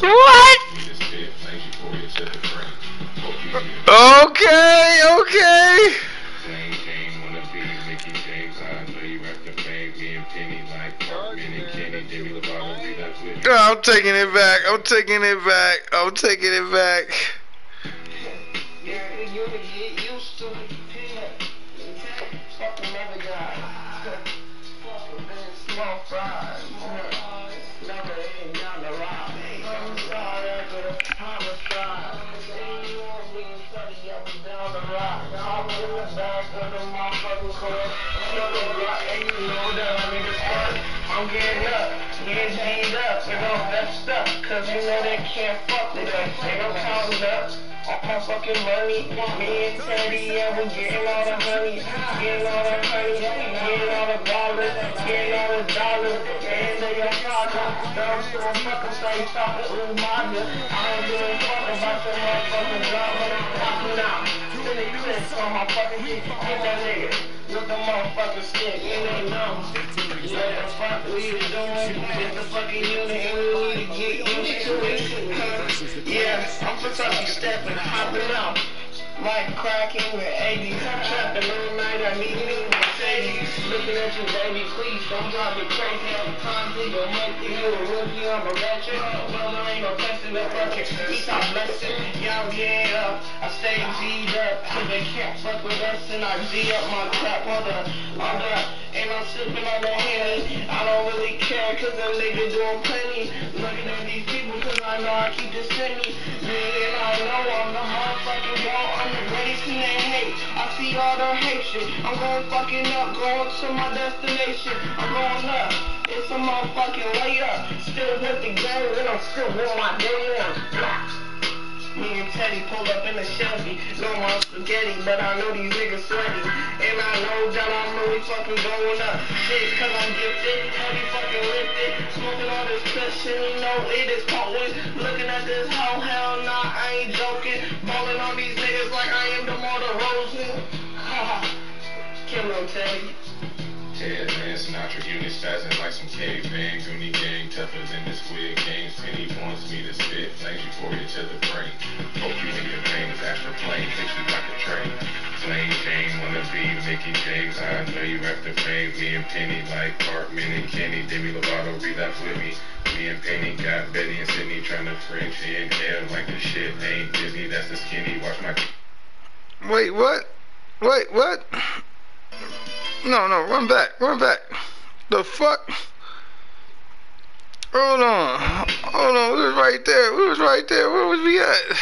What? Okay, okay. I'm taking it back. I'm taking it back. I'm taking it back. And all that stuff, cause you know they can't fuck with us. Ain't no time's up. All my fucking money, me and Teddy, yeah, we getting all the honey, getting all the honey, getting all the dollars, getting all the dollars, getting to your father. Don't still fucking say something, ooh, mama. I don't give a fuck about your motherfucking drama. Popping out, sending clips on my fucking hit, get that nigga. With the motherfucking stick, and they know. Yeah, the fuck we was doing, it's the fucking unit, and we need to get used to it. Yeah, I'm for fucking stepping, hopping out. Like cracking with 80s, trapping all night, I need me Mercedes. Looking at you, baby, please don't drive me crazy. Every time we go make you a rookie, I'm a veteran. Well, there ain't no testing the bucket. We stop blessing, yeah, yeah. I stay G'd up, cause they can't fuck with us, and I G up my crap on the, on the, and I'm sipping on the Henny. I don't really care, cause them niggas doing plenty. Looking at these people, cause I know I keep this. Me and I know I'm the motherfucking ball, I'm the greatest in they hate. I see all the shit. I'm going fucking up, going to my destination. I'm going up. It's a motherfucking layup. Still with the game, and I'm still with my day one. Me and Teddy pull up in the Shelby. No more spaghetti, but I know these niggas sweaty. And I know that I'm really fucking going up. Shit, cause I'm gifted, heavy fucking lifted. Smoking all this cushion, you know it is potent. Looking at this hoe, hell nah, I ain't joking. Balling on these niggas like I am the Mother Rosen. Kill him, Teddy. Head man, Sinatra unit spazzing like some caveman. Goonie gang tougher than this wig games. Me to the brain. Hope you your veins, astral plane, takes you like a train. Flame Jane, wanna be Mickey James. I know you to fame. Me and Penny like Cartman and Kenny. Demi Lovato relapse with me. Me and Penny got Betty and Sydney trying to French inhale like the shit ain't Disney. That's the skinny. Watch my. Wait, what? Wait, what? No, no, run back, run back. The fuck? Hold on, hold on. We was right there. We was right there. Where was we at?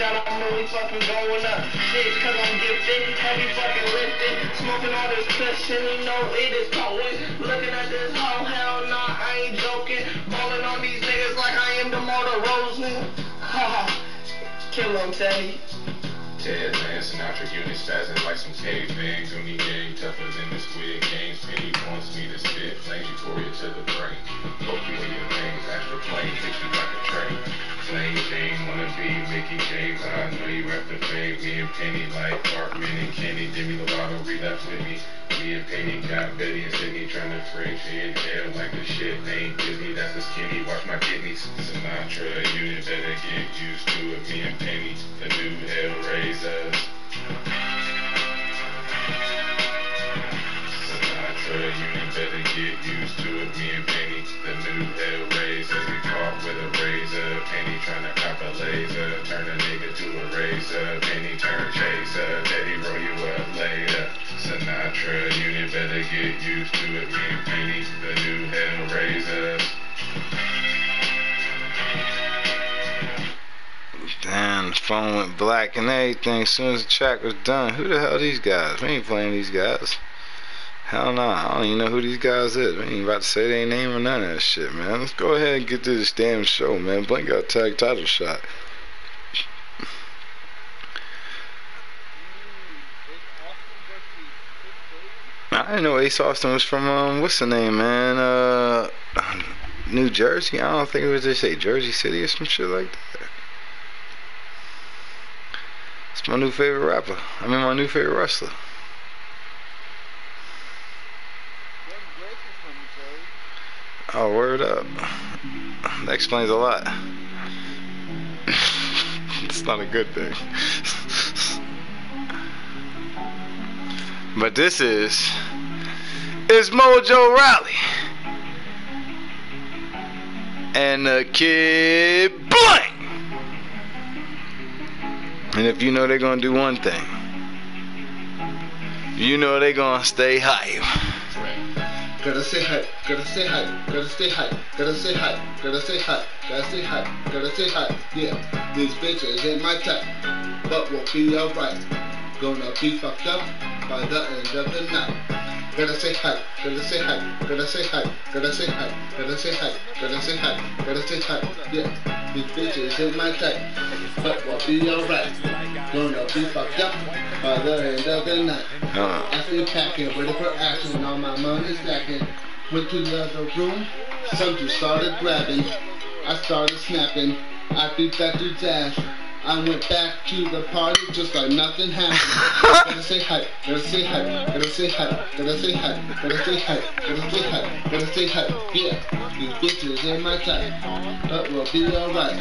I'm really fucking going up. I'm gifted, heavy fucking lifted. Smoking all this you know it is. Looking at this hell nah, I ain't joking. On these niggas like I am kill him, Teddy. Ted man, Sinatra unit spazzing like some caveman. Goonie gang tougher than this wig games. Penny wants me to spit, flames euphoria to the brain. Hope you in your veins, astral plane, takes you like a train. Flame Jane, wanna be Mickey James. I know you have to fame. Me and Penny like Cartman and Kenny. Demi Lovato relapse with me. Me and Penny got Betty and Sydney trying to French inhale like the shit ain't Disney. That's the skinny. Watch my kidneys. Sinatra, you better get used to it. Me and Penny, the new Hellraisers. Sinatra, you better get used to it. Me and Penny, the new Hellraisers. Laser. Turn a nigga to a razor. Penny turn chaser. Teddy roll you up later. Sinatra, you better get used to it. Me and Penny, the new Hellraisers. Damn, the phone went black and everything as soon as the track was done. Who the hell these guys? We ain't playing these guys. Hell no, I don't even know who these guys is. We ain't about to say their name or none of that shit, man. Let's go ahead and get to this damn show, man. Blink got tag title shot. I didn't know Ace Austin was from um, what's the name, man? Uh, New Jersey. I don't think it was. They say Jersey City or some shit like that. It's my new favorite rapper. I mean, my new favorite wrestler. Oh, word up. That explains a lot. it's not a good thing. but this is. It's Mojo Rawley and the kid blank. And if you know they're gonna do one thing, you know they're gonna stay hype. Gotta say hype, gotta say hype, gotta say hype, gotta say hype, gotta say hype, gotta say hype, gotta say hype. Yeah, these bitches ain't my type, but we'll be alright. Gonna be fucked up by the end of the night. Gotta say hype, gotta say hype, gotta say hype, gotta say hype, gotta say hype, gotta say hype, gotta say hype. Yeah, these bitches ain't my type, but we'll be alright. Gonna be fucked up by the end of the night. Uh, I stay packing, ready for action, all my money stacking. Went to the other room, some dude started grabbing. I started snapping, I beat that dude's ass. I went back to the party just like nothing happened. gotta say hype, gotta say hype, gotta say hype, gotta say hype, gotta say hype, gotta say hype, gotta say hype. Yeah, these bitches ain't my type, but we'll be alright.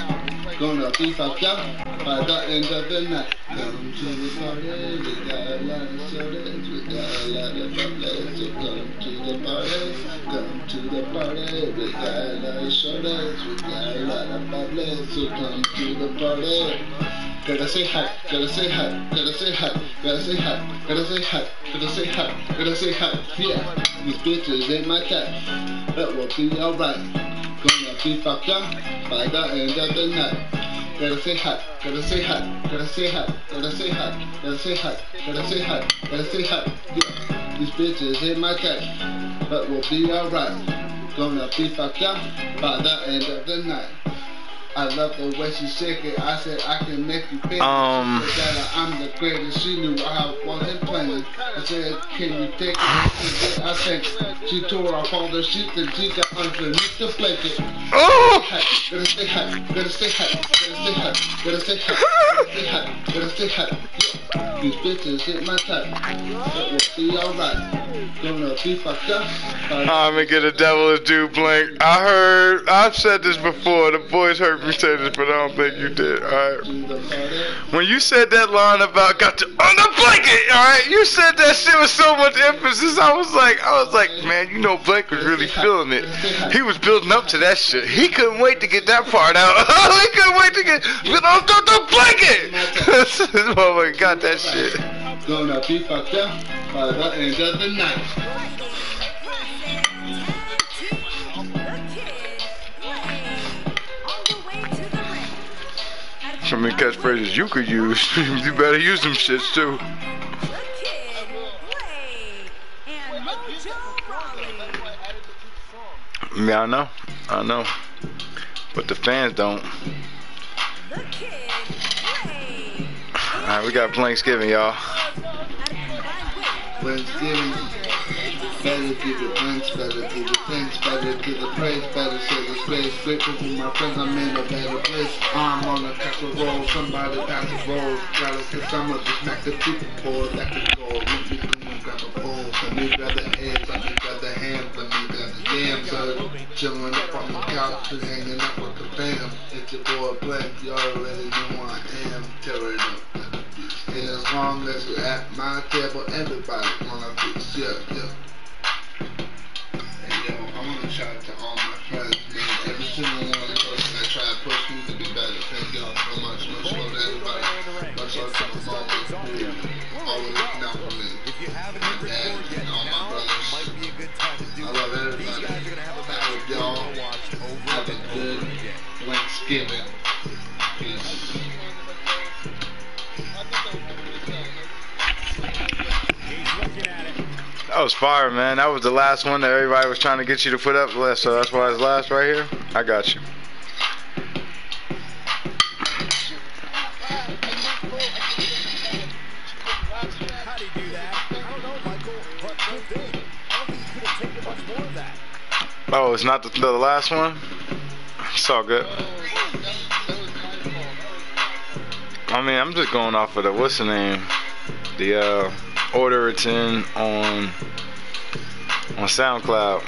Gonna be fucked up by the end of the night. Come to the party, we got a lot of sodas, come to the party, come to the party, we got a lot of sodas, we got a lot of bubbles, so come to the party. Gotta say hype, gotta say hype, gotta say hype, gotta say hype, gotta say hype, gotta say hype, gotta say hype. Yeah, these bitches ain't my type, but we'll be alright. Gonna be fucked up by the end of the night. Gotta say hype, gotta say hype, gotta say hype, gotta say hype, gotta say hype, gotta say hype, gotta say hype. Yeah, these bitches ain't my type, but we'll be alright. Gonna be fucked up by the end of the night. I love the way she shake it. I said I can make you feel Um. that I'm the greatest. She knew I wasn't playing. I said, Can you take it? She said, she tore off all the sheets and she got underneath the blanket. oh! Gotta stay hype, gotta stay hype, gotta stay hype, gotta stay hype, gotta stay hype, gotta stay. Yeah, These bitches ain't my type, but we'll be alright. Gonna be fucked up. I'm gonna get a devilish dude blank. I heard, I've said this before. The boys heard me say this, but I don't think you did. The party. When you said that line about got to oh, on the blanket, alright, you said that shit with so much emphasis. I was like, I was like, man, you know Blake was really feeling it. He was building up to that shit. He couldn't wait to get that part out. he couldn't wait to get get off the, the oh, blanket. this oh, motherfucker got that shit. Gonna be fucked up by the end of the night. So many catchphrases you could use. you better use them shits too. Yeah, I know. I know. But the fans don't. Alright, we got Thanksgiving, y'all. Thanksgiving. Better to the thanks, better to the thanks, better to the praise, better say the space. Grateful for my friends, I'm in a better place. I'm on a casserole, somebody pass the roll. Gotta cause some of the smack the people pour that could go. Let me grab a grab the eggs, let me grab the ham, let me grab the jam. So chilling up on the couch and hanging out with the fam. It's your boy Blake, you already know who I am. Tearing up. And as long as you're at my table, everybody wanna be yeah, yeah. Shout out to all my friends, man. Every single one of the person that try to push me to be better. Thank y'all so much. Much love to everybody. Much love to my mom who always looking out for me. My dad and all my brothers. I love everybody. I hope y'all have a good Thanksgiving. That was fire, man. That was the last one that everybody was trying to get you to put up. Less, so that's why it's last right here. I got you. Oh, it's not the, the last one? It's all good. I mean, I'm just going off of the, what's the name? The uh, order it's in on, on SoundCloud.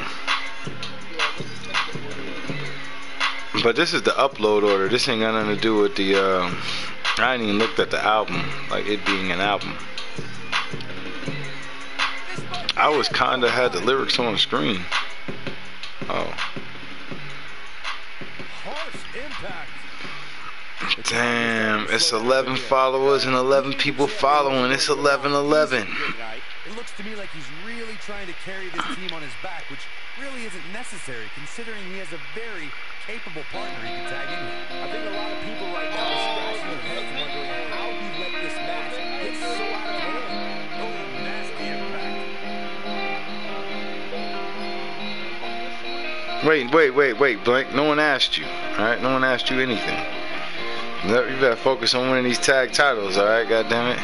But this is the upload order. This ain't got nothing to do with the. Um, I ain't even looked at the album, like it being an album. I was kinda had the lyrics on the screen. Oh, Harsh impact. Damn! It's 11 followers and 11 people following. It's 11-11. It looks to me like he's really trying to carry this team on his back, which really isn't necessary considering he has a very capable partner he can tag in with. I think a lot of people right now are scratching their heads wondering how he let this match get so out of hand. Oh, nasty impact. Wait, wait, wait, wait, Blank. No one asked you. All right, no one asked you anything. No, You better focus on winning these tag titles. All right, God damn it.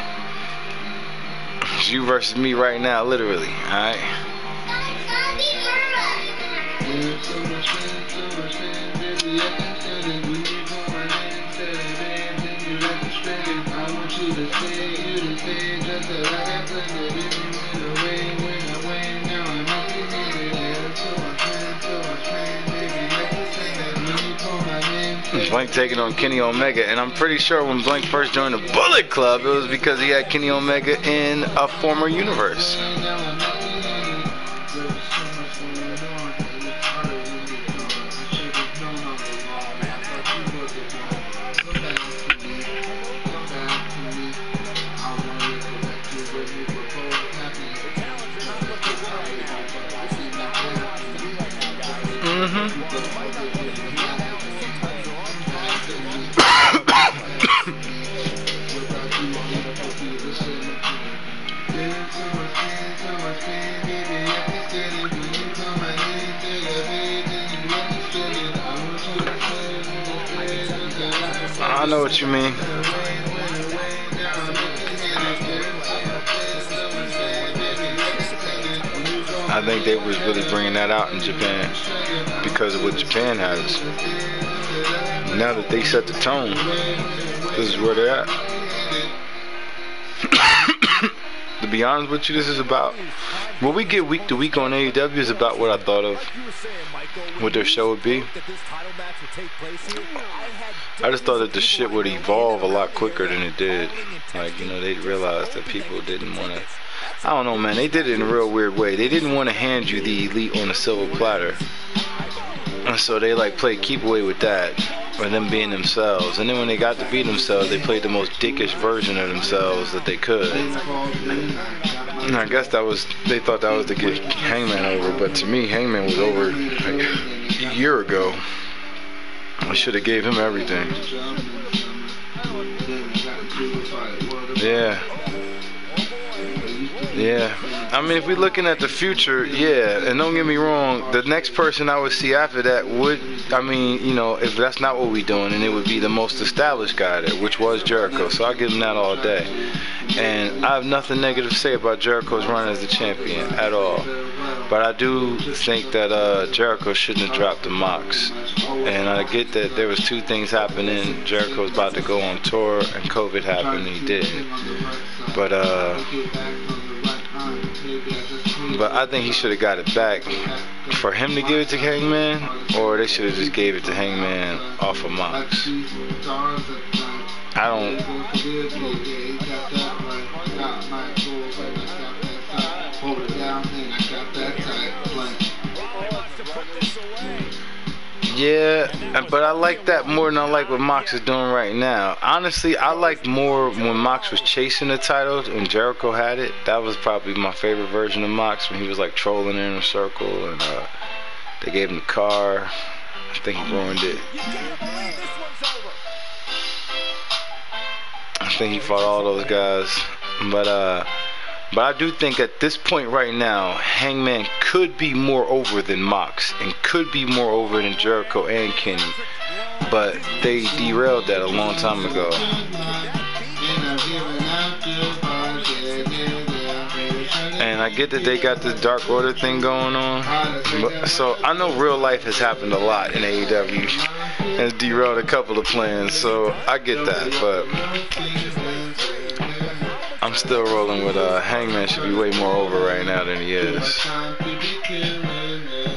It's you versus me right now, literally. All right. There's Blank taking on Kenny Omega, and I'm pretty sure when Blank first joined the Bullet Club, it was because he had Kenny Omega in a former universe. Know what you mean. I think they was really bringing that out in Japan because of what Japan has. Now that they set the tone, this is where they're at. Be honest with you, this is about what we get week to week on AEW is about what I thought of what their show would be. I just thought that the shit would evolve a lot quicker than it did. Like, you know, they realized that people didn't want to. I don't know, man. They did it in a real weird way. They didn't want to hand you the elite on a silver platter. And so they, like, played keep away with that. Or them being themselves. And then when they got to be themselves, they played the most dickish version of themselves that they could. And I guess that was, they thought that was to get Hangman over. But to me, Hangman was over like, a year ago. I should have gave him everything. Yeah. Yeah. I mean, if we're looking at the future, yeah. And don't get me wrong, the next person I would see after that would, I mean, you know, if that's not what we're doing, and it would be the most established guy there, which was Jericho. So I'll give him that all day. And I have nothing negative to say about Jericho's run as the champion at all. But I do think that uh, Jericho shouldn't have dropped the Mox. And I get that there was two things happening. Jericho was about to go on tour, and COVID happened, and he didn't. But uh, but I think he should have got it back. For him to give it to Hangman, or they should have just gave it to Hangman off of Mox. I don't. Yeah, but I like that more than I like what Mox is doing right now. Honestly, I liked more when Mox was chasing the title and Jericho had it. That was probably my favorite version of Mox when he was like trolling in a circle and uh, they gave him the car. I think he ruined it. I think he fought all those guys. But uh but I do think at this point right now, Hangman could be more over than Mox and could be more over than Jericho and Kenny. But they derailed that a long time ago. And I get that they got this Dark Order thing going on. But, so I know real life has happened a lot in AEW. And derailed a couple of plans. So I get that. But I'm still rolling with uh, Hangman should be way more over right now than he is.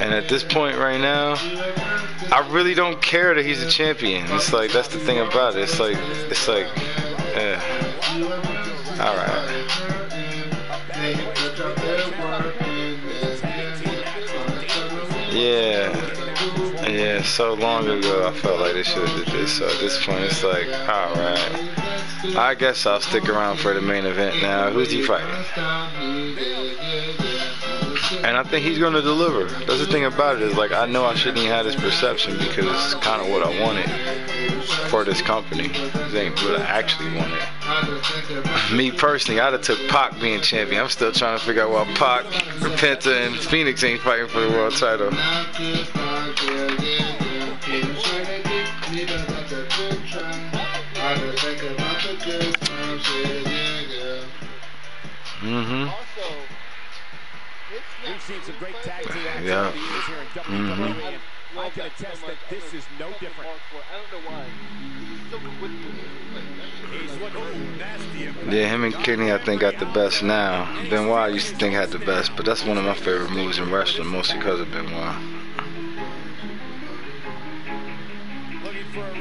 And at this point right now, I really don't care that he's a champion. It's like that's the thing about it. It's like it's like, eh. All right. Yeah, yeah. So long ago, I felt like they should have did this. So at this point, it's like, all right. I guess I'll stick around for the main event now. Who's he fighting? And I think he's going to deliver. That's the thing about it is like I know I shouldn't even have this perception because it's kind of what I wanted for this company. This ain't what I actually wanted. Me personally, I'd have took Pac being champion. I'm still trying to figure out why Pac, Penta, and Fenix ain't fighting for the world title. Mm-hmm. We've seen some great tag team action Yeah. over the years here in Mhm. And I can attest that this is no different. He's looking ooh, nasty. impact. Yeah, him and Kenny, I think, got the best now. Benoit, I used to think had the best, but that's one of my favorite moves in wrestling, mostly because of Benoit. Looking for a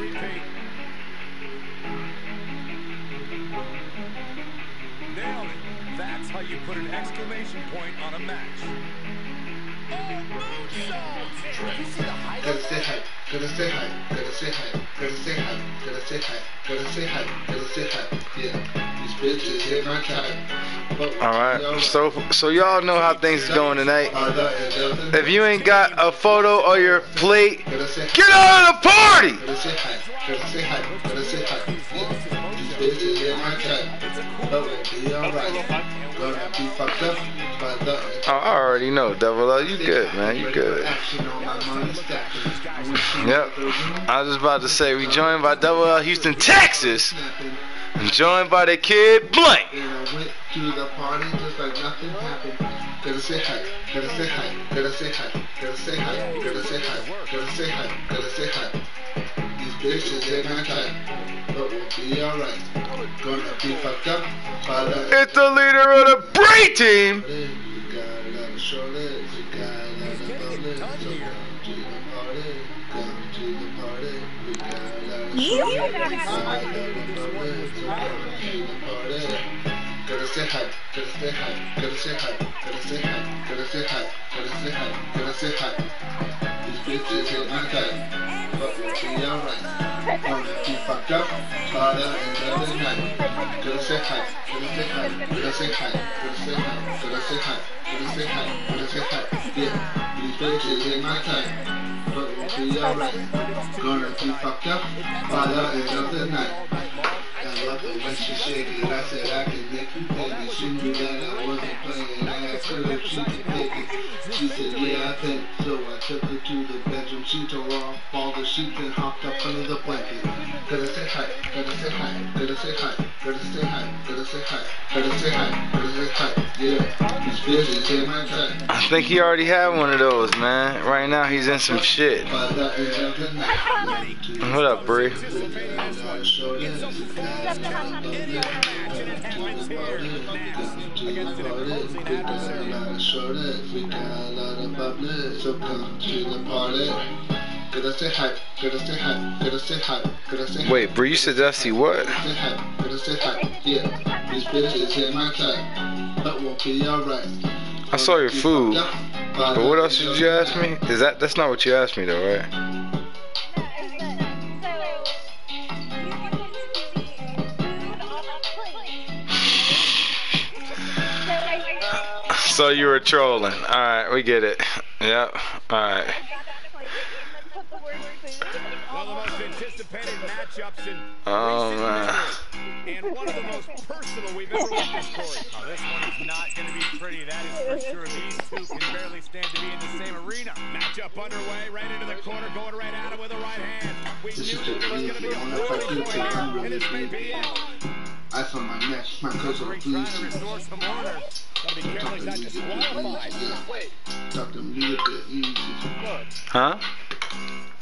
you put an exclamation point on a match. Oh, moonsault! You see the height Gotta of stay that? hype, gotta stay hype, gotta stay hype, gotta stay hype, gotta stay hype, gotta stay hype, gotta stay hype. Yeah, these bitches hit my. All right, so so y'all know how things is going tonight. If you ain't got a photo or your plate, get out of the party. Oh, I already know, Devil. L, You good, man? You good. Yep. I was just about to say we joined by Double L Houston, Texas, and joined by the kid Blank. And I went to the party just like nothing happened. Gotta say hi, gotta say hi, gotta say hi, gotta say hi, gotta say hi, gotta say hi. These bitches ain't my type, be alright. Gonna be fucked up It's the leader of the Bray team. Got a lot of short legs, we got a lot of bub legs. So come to the party, come to the party. We got a lot of short legs, we got a lot of bub legs. So come to the party. Gotta say hi, gotta say hi, gotta say hi, gotta say hi, gotta say hi, gotta say hi, gotta say hi. These bitches hit my type, be alright. Gonna be fucked up the end of the night. I love it when she shake it. I said I can make you pay me. She knew that I wasn't playing. I asked her if she could take it. She said, yeah, I think so. I took her to the bedroom. She tore off all the sheets and hopped up under the blanket. Gotta say hi, gotta say hi, gotta say hi, gotta say hi, gotta say hi, gotta say hi, gotta say hi. Yeah, these bitches ain't my. I think he already had one of those, man. Right now he's in some shit. By the end of the Bree? Gotta say hi, gotta say hi, gotta say hi, gotta say hi. Wait, Bree, you said Dusty what? Yeah. I saw your food. But what else did you ask me? Is that that's not what you asked me though, right? So you were trolling. All right, we get it. Yep. All right. Oh man. memory, and one of the most personal we've ever witnessed, Corey. Now, this one is not going to be pretty, that is for sure. These two can barely stand to be in the same arena. Underway, right into the corner, going right at it with the right hand. We knew was going to be a one if I forward do point here, and this may be it. I saw my neck, my cousin Referee please. trying to restore some order. Gotta be careful he's not disqualified. Talk them little bit easy. Huh?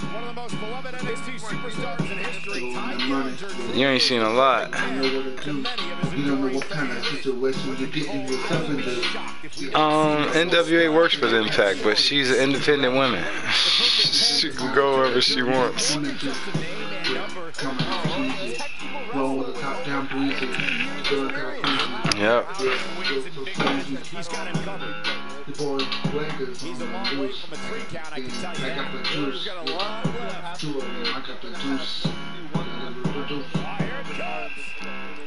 One of the most beloved NXT superstars in history, Tye Dillinger. You ain't seen a lot. I know what to do. You don't know what kind of situation you're getting yourself into. Um, NWA works for the Impact, but she's an independent woman. she can go wherever she wants. Coming to coming easy. Roll with the top down breezy. Feeling kind of easy. Yep. Yeah, feel so easy. He's got him covered. The boy Lakers uh, He's a long way from a three count, I can tell you I got the juice. got a lot left. Two of them. I got the juice. The juice. Here it comes.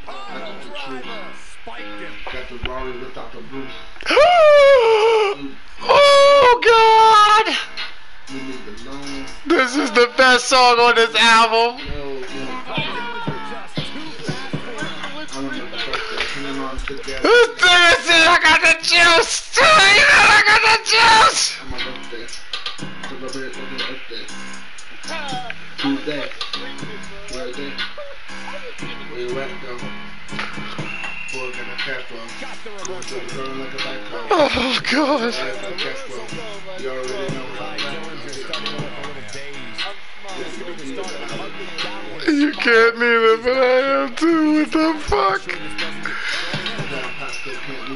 I got the. Spiked him. Got the Rari without the roof. oh God! You need the loan. This is the best song on this album. I got the juice. I got the juice. on my birthday. Celebrate on my birthday. Tuesday. Where are they? Where you at though? Oh God! I'm You can't mean it, but I am too. What the fuck?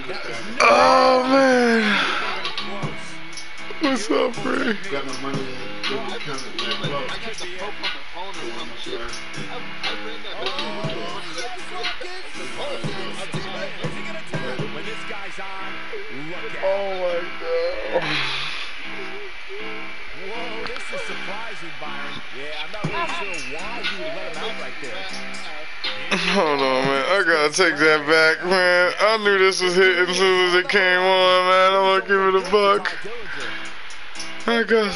Oh man. What's up, Ray? Got my money. Oh my God. Whoa, this is surprising, Byron. Yeah, I'm not really sure why would let him out right there. Hold on, man. I gotta take that back, man. I knew this was hitting as soon as it came on, man. I'm gonna give it a buck. I got.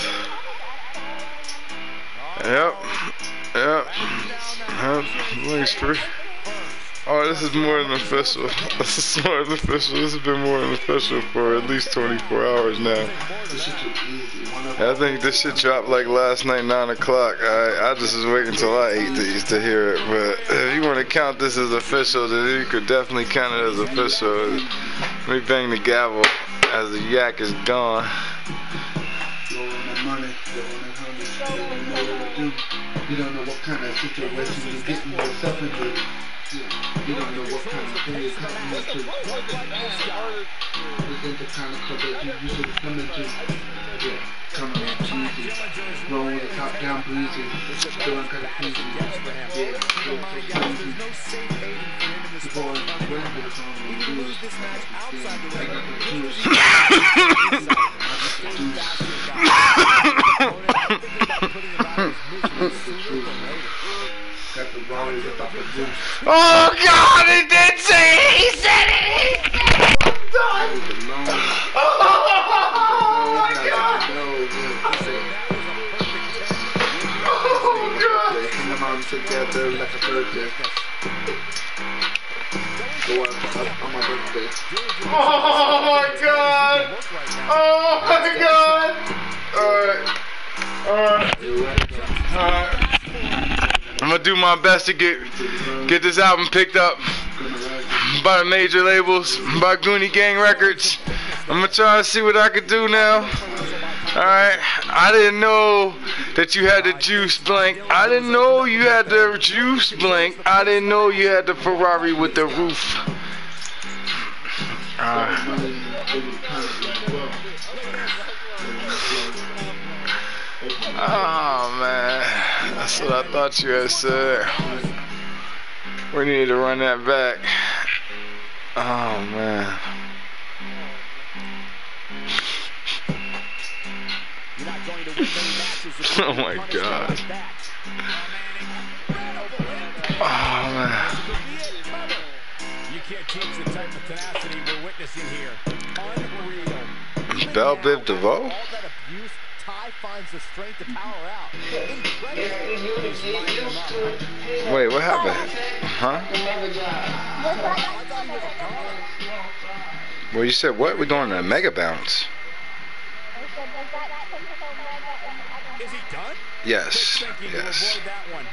Yep. Yep. Yep. Links free. Oh, this is more than official. This is more than official. This has been more than official for at least 24 hours now. I think this shit dropped like last night, 9 o'clock. I, I just was waiting until I ate these to hear it. But if you want to count this as official, then you could definitely count it as official. Let me bang the gavel as the yak is gone. You don't know what kind of situation you're getting yourself into. You don't know what kind of thing you're coming into. This ain't the kind of club that you usually come into. Yeah, coming on easy. Rolling with the top down breezy. Feeling kind of easy. Yeah, feeling so easy. The boy Wendell's on the juice. I got the juice. Oh God, he did say it. He said it. He said it. I'm done. Oh my God. Oh on together like a birthday. Go on my birthday. Oh my God. Oh my God. Alright. Alright. You right though. Alright. I'm do my best to get get this album picked up by the major labels, by Goonie Gang Records. I'm gonna try to see what I can do now. Alright. I didn't know that you had the juice blank. I didn't know you had the juice blank. I didn't know you had the Ferrari with the roof. Alright. Oh man, that's what I thought you had said. We need to run that back. Oh man. Oh my God. Oh man. You can't teach the type of tenacity we're witnessing here. Unreal. Bell Biv DeVoe? All that abuse, Tye finds the strength to power out. Incredible. He's lining him up. Wait, what happened? Huh? Well, you said what? We're going to Mega Bounce. Is he done? Yes. Good thinking to Yes. that one.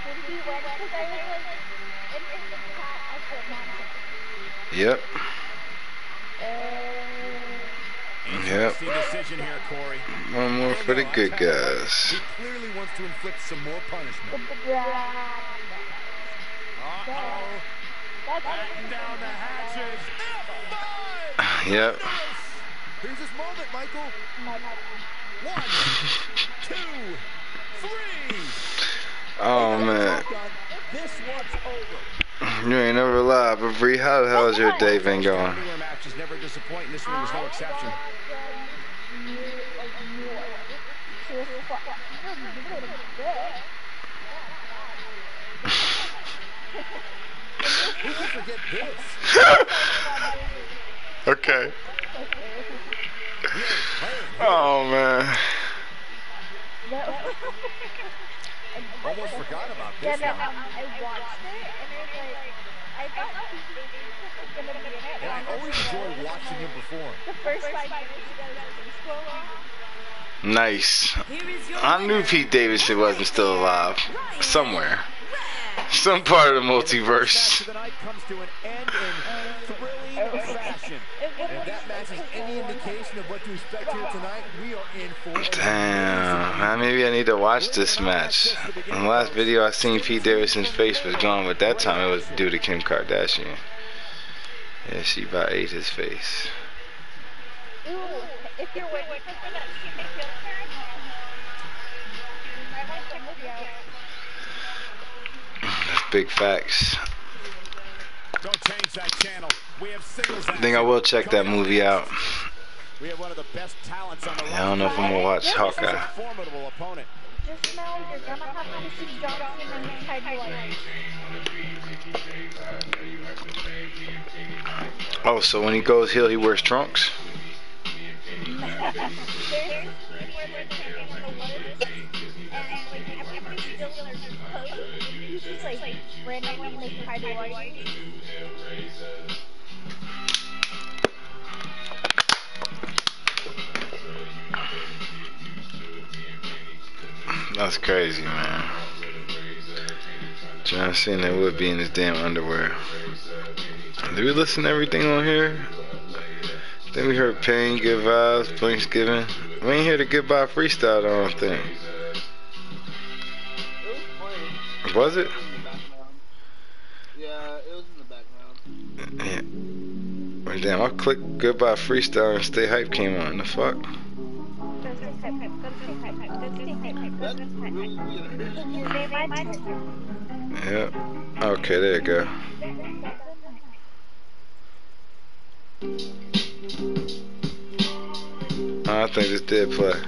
Yep. Yep. Decision here, Corey. One more for the good guys. He clearly wants to inflict some more punishment. Uh-oh. Batten down the hatches. Yep. Here's his moment, Michael. One, two, Three. Oh man, This one's over. You ain't never lied, but Bree, how the hell has your day been going? Never disappoint, this one was no exception. Okay. Oh man. Almost forgot about Yeah, this no, one. Um, I watched it and it was like, I thought Pete Davidson was gonna be in it. And I always enjoy watching him perform. The first five minutes ago, that was Nice. I knew Pete Davidson wasn't still alive. Somewhere. Some part of the multiverse. the night comes to an end in thrilling fashion. And if that match any indication of what to expect here tonight, we are in for Damn. Man, maybe I need to watch this match. In the last video I seen Pete Davidson's face was gone, but that time it was due to Kim Kardashian. Yeah, she about ate his face. Ooh, if you're waiting for that big facts. I think I will check that movie out. I don't know if I'm gonna watch Hawkeye. Oh, so when he goes heel, he wears trunks? like randomly in his tied. That's crazy, man. John Cena would be in his damn underwear. Did we listen to everything on here? Then we heard Pain, Good Vibes, Thanksgiving. We ain't hear the Goodbye Freestyle, I don't think. It was playing Was it? Yeah, it was in the background. Damn, I clicked Goodbye Freestyle and Stay Hype came on. The fuck? Yep. Okay, there you go. I think this did play.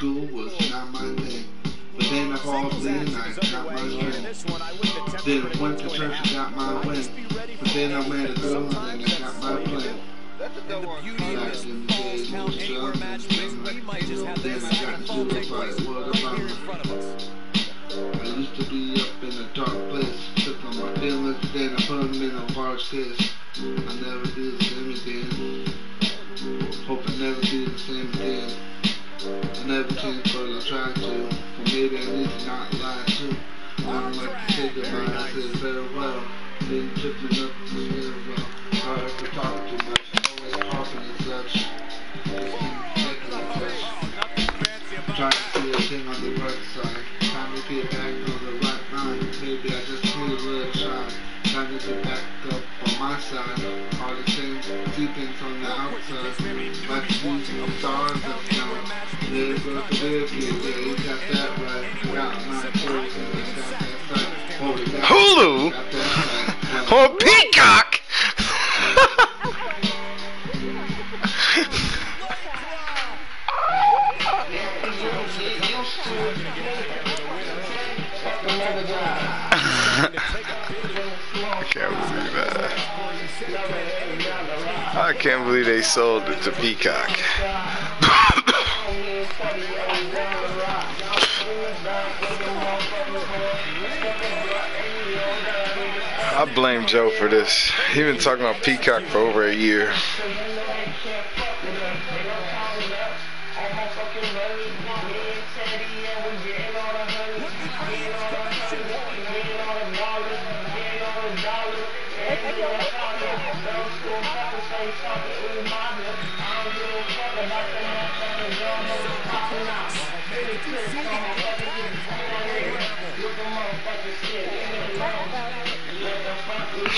School was not my thing. But then I called in, I got my underway, and in ring. one, I wouldn't Then went to church and got my win. just be ready But then I met a girl and then I got my plan. do. That's a And the beauty of this in the Falls Count Anywhere match is we might just have this got fall take place it by the right here in front of us. I used to be up in a dark place, took on my feelings, then I put them in a large case. I never do the same again. Hope I never do the same again. I never change, but I try to. But maybe I need to not lie too. I don't like to say goodbye, I say farewell. Then tripping up the stairwell. Sorry for talking too much, always talking and such. Trying to see a thing on the right side. Time to get back on the right mind. Maybe I just need a little shine. Time to get back up on my side. All the same, see things on the outside. Like to some stars up yeah, got that right. Got my got that it. Hulu? Or Peacock? I can't believe that. I can't believe they sold it to Peacock. I blame Joe for this. He been talking about Peacock for over a year.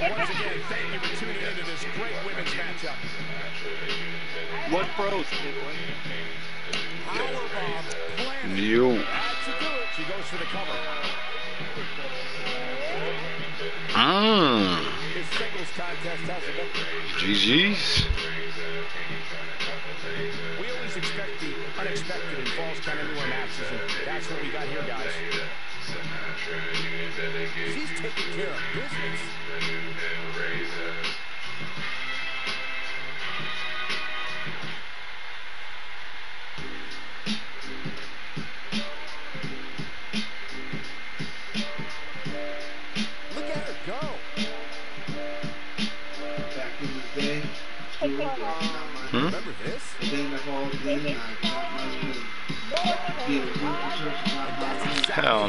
Once again, thank you for tuning into this great women's matchup. What? Powerbomb. You. That should do it. She goes for the cover. Mmm. This singles contest has a victory. GG's. We always expect the unexpected in Falls Count Anywhere matches, and that's what we got here, guys. She's taking care of business.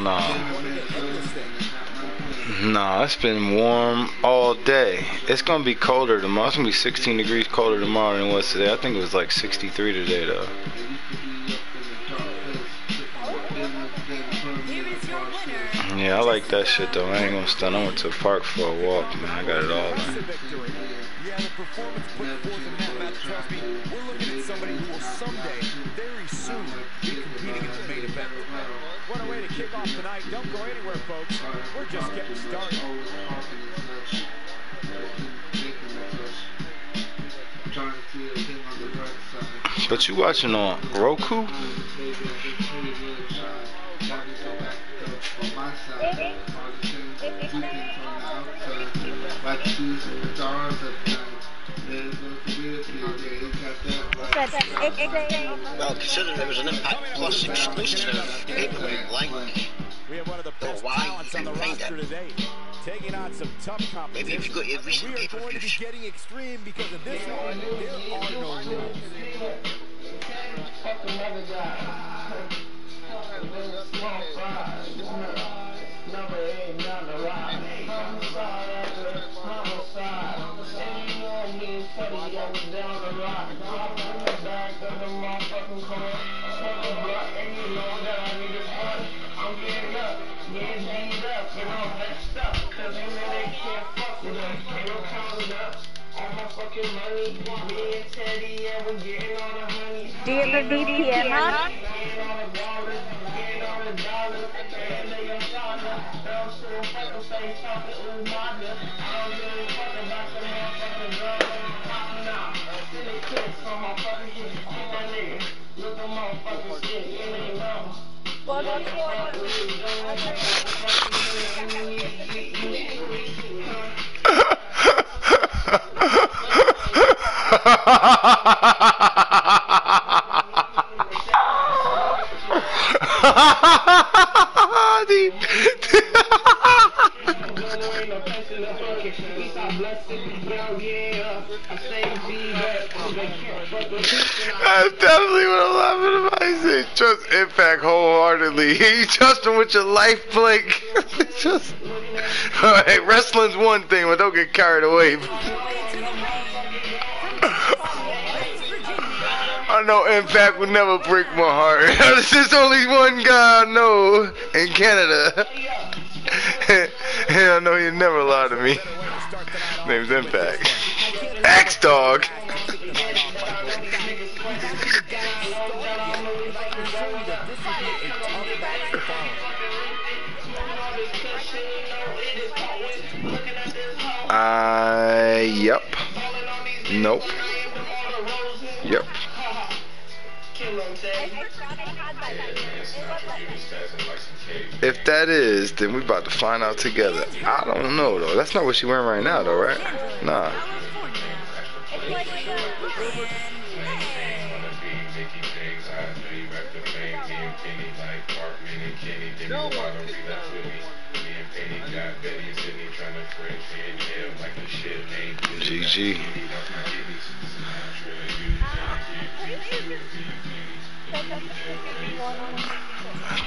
Not my thing. Nah, it's been warm all day. It's gonna be colder tomorrow. It's gonna be 16 degrees colder tomorrow than it was today. I think it was like 63 today though. Yeah, I like that shit though. I ain't gonna stun. I went to the park for a walk, man. I got it all, man. Yeah, the performance put forth in that we're looking at somebody who will someday, very soon, be competing in the main event. What a way to kick off tonight. Don't go anywhere, folks. We're just getting started. But you watching on Roku? On my side. All the things, do things on the outside. Like to see some stars at night. There's no community there. You got that right. But it's a Well, considering it was an Impact Plus exclusive pay-per-view link, We have one of the best why talents on the roster today, taking on some tough competition. Maybe if you got your recent we are going to be getting extreme because of this one. There are no rules. I the dollars, fuck about the motherfucking girl and popping out. Send a kiss on my fucking shit, on my nigga. Look at motherfucking shit, you ain't know. What is Dude. That's definitely what I'm laughing about. He said, trust Impact wholeheartedly. You trust him with your life, Blake. Just, all right, wrestling's one thing, but don't get carried away. I know Impact would never break my heart. There's only one guy I know in Canada. and I know he'd never lie to me. Name's Impact. X Dog. Uh, yep. Nope. Yep. If that is, then we about to find out together. I don't know though. That's not what she wearing right now though, right? Nah. GG.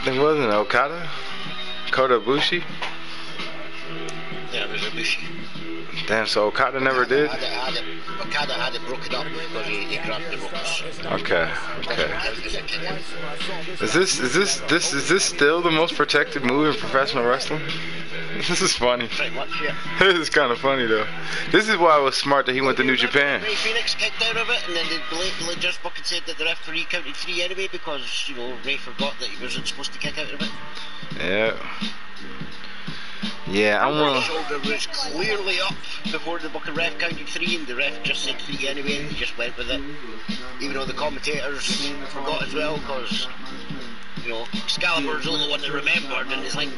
Think it wasn't Okada? Kota Ibushi? Yeah, it was. Damn, so Okada never did? Okada had it, Okada had it broken up because he, he grabbed the ropes. Okay, okay. That was a kick in. Is this is this this is this still the most protected move in professional wrestling? This is funny. Much, yeah. This is kind of funny though. This is why it was smart that he went to New Japan. Rey Fenix kicked out of it, and then they blatantly just fucking said that the referee counted three anyway because, you know, Rey forgot that he wasn't supposed to kick out of it. Yeah. Yeah, I The want. shoulder was clearly up before the fucking ref counted three, and the ref just said three anyway, and they just went with it. Even though the commentators forgot as well, because, you know, Excalibur's the only one that remembered, and he's like,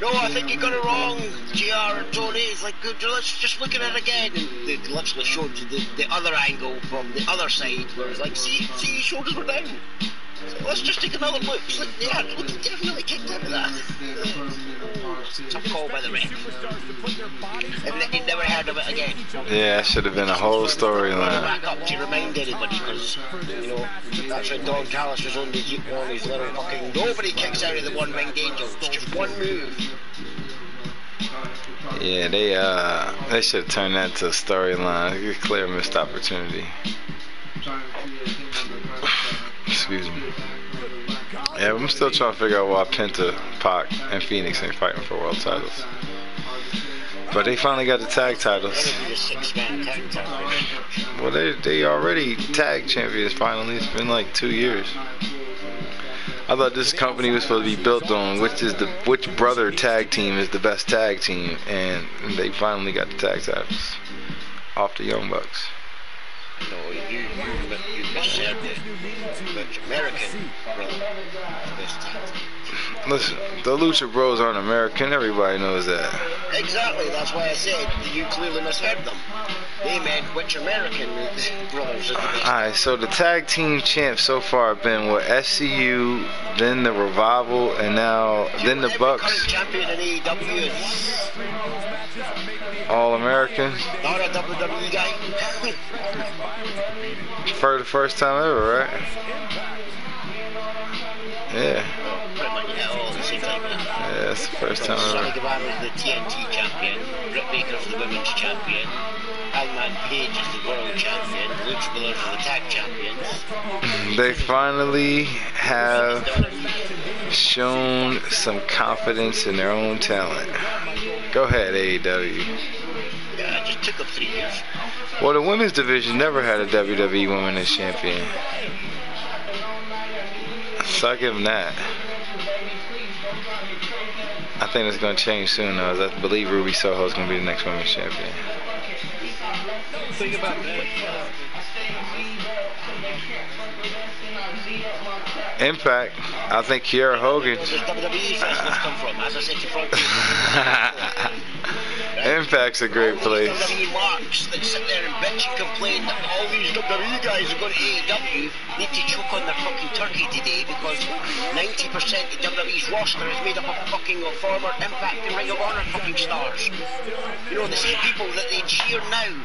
no, I think you got it wrong, JR and Tony. It's like, good, let's just look at it again. And they literally showed you the, the other angle from the other side, where it's like, see, see, his shoulders were down. So let's just take another look. It's like, yeah, look, he definitely kicked out of that. Tough call by the ref. And then he never heard of it again. Yeah, that should have been a whole storyline. back up to remind anybody, because, you know, that's when Don Callis was on, the, on his little fucking. Nobody kicks out of the one winged angel. It's just one move. Yeah, they uh they should have turned that to a storyline. A clear missed opportunity. Excuse me. Yeah, I'm still trying to figure out why Penta, Pac, and Fenix ain't fighting for world titles. But they finally got the tag titles. Well, they they already tag champions finally. It's been like two years. I thought this company was supposed to be built on which is the which brother tag team is the best tag team, and they finally got the tag titles off the Young Bucks. No, you, you, you. But American best tag team. Listen, the Lucha Bros aren't American. Everybody knows that. Exactly, that's why I said you clearly misheard them. They meant which American brothers. Alright, so the tag team champs so far have been what SCU, then the Revival, and now then the Bucks, champion in AEW is All American, not a WWE guy. for the first time ever, right? Yeah, Yeah. yeah, that's the first time Sammy. Guevara is the TNT champion, Britt Baker's the women's champion, Hangman Page is the world champion, Lucha Brothers are the tag champions. Mm, they finally have shown some confidence in their own talent. Go ahead, AEW. Yeah, it just took them three years. Well, the women's division never had a WWE Women's Champion. So I give them that. I think it's going to change soon, though. as I believe Ruby Soho is going to be the next women's champion. Think about that. Impact, I think Kiera Hogan. Impact's a great place. WWE marks that sit there and bitch and complain that all these WWE guys are going to AEW need to choke on their fucking turkey today because 90% of WWE's roster is made up of fucking former Impact and Ring of Honor fucking stars. You know, the same people that they cheer now,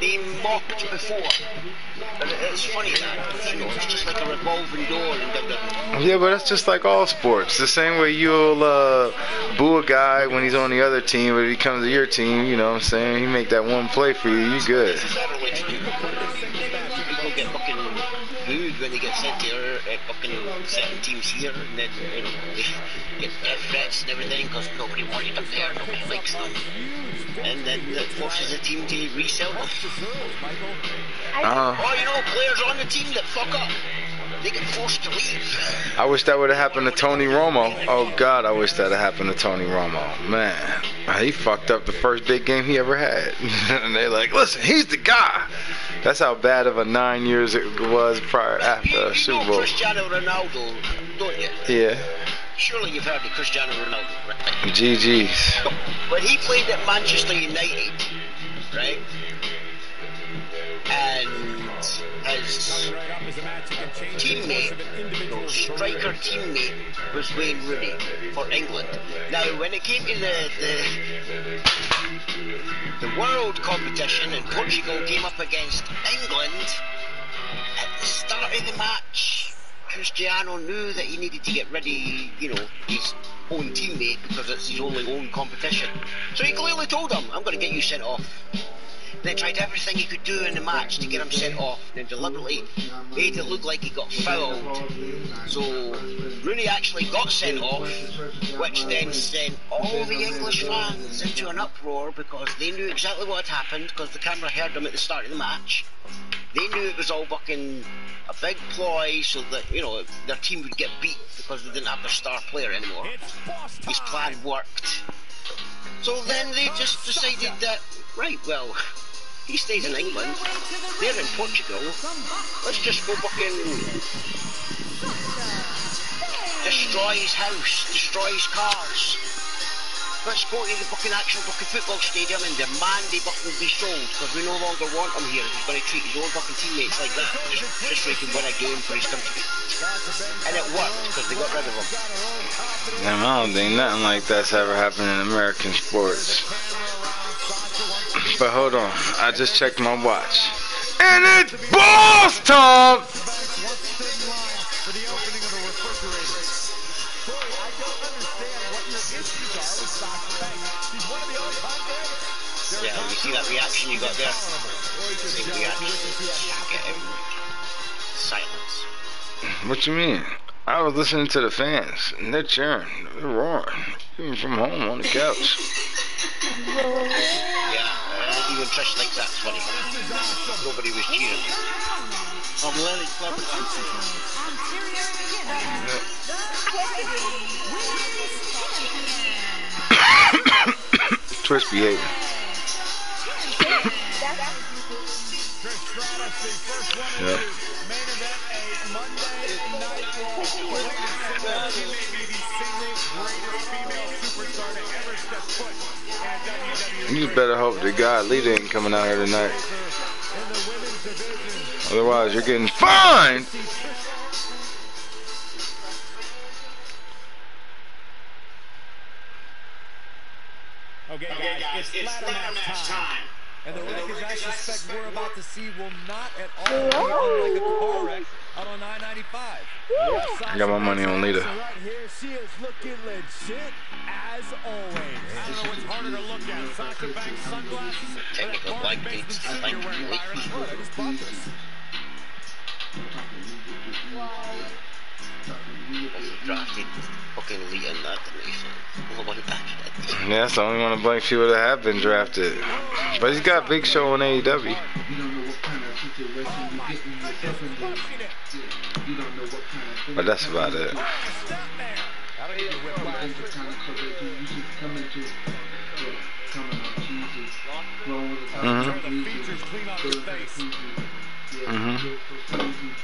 they mocked before. And it's funny that, you know, it's just like a revolving door in WWE. Yeah, but that's just like all sports. The same way you'll uh, boo a guy when he's on the other team, but if he comes to your team, you know what I'm saying? He make that one play for you, you good. People get fucking booed when they get sent to their uh, fucking certain teams here, and then you know they get death threats and everything because nobody wanted them there, nobody likes them, and then that forces the team to resell them. Uh, Oh, you know, players on the team that fuck up, they get forced to leave. I wish that would have happened to Tony Romo. Oh God, I wish that had happened to Tony Romo. Man, he fucked up the first big game he ever had. and they like, listen, he's the guy. That's how bad of a nine years it was prior after You, you Super Bowl. Cristiano Ronaldo, don't you? Yeah, Surely you've heard of Cristiano Ronaldo, right? GG's. when he played at Manchester United, right, and his teammate, no, striker teammate, was Wayne Rooney for England. Now, when it came to the the, the world competition and Portugal came up against England, at the start of the match, Cristiano knew that he needed to get ready, you know, his own teammate because it's his only own competition. So he clearly told him, I'm going to get you sent off. Then tried everything he could do in the match to get him sent off, then deliberately made it look like he got fouled. So Rooney actually got sent off, which then sent all the English fans into an uproar because they knew exactly what had happened because the camera heard them at the start of the match. They knew it was all fucking a big ploy so that, you know, their team would get beat because they didn't have their star player anymore. His plan worked. So then they just decided that, right, well, he stays in England, they're in Portugal, let's just go fucking destroy his house, destroy his cars. Let's go to the fucking actual fucking football stadium and demand he fucking be sold because we no longer want him here. He's going to treat his own fucking teammates like that just, just so he can win a game for his country. And it worked because they got rid of him. Damn, I don't think nothing like that's ever happened in American sports. But hold on, I just checked my watch. And it's balls time! See that reaction you got there? Same reaction. Get him. Silence. What you mean? I was listening to the fans, and they're cheering, they're roaring, even from home on the couch. Yeah, uh, even Trish thinks that's funny. Nobody was cheering. I'm Lenny Twitch behavior. Better hope the God leader ain't coming out here tonight. Otherwise, you're getting fined. Okay, guys, it's, ladder match time. And the wreckage I suspect we're about to see will not at all be unlike a car wreck out on I-95. I got my money on Lita. Right here, she is looking legit as always. I don't know what's harder to look at, Sasha Banks sunglasses or that Technical car blank made dates, from you're wearing date. Iris I just bought this. Drafted fucking Lee in didn't he? So, no one touched it. Yeah, that's the only one of blank she that have been drafted. But he's got Big Show on AEW. You don't know what kind of situation you're getting yourself into. You don't know what kind of thing. But that's about it. That'll give you whiplash. Things are kind. You usually come into yeah, coming on cheesy, rolling with the top Mhm. of The cheesy, features clean off your going back face. cheesy. Yeah, Mhm. so for some reason,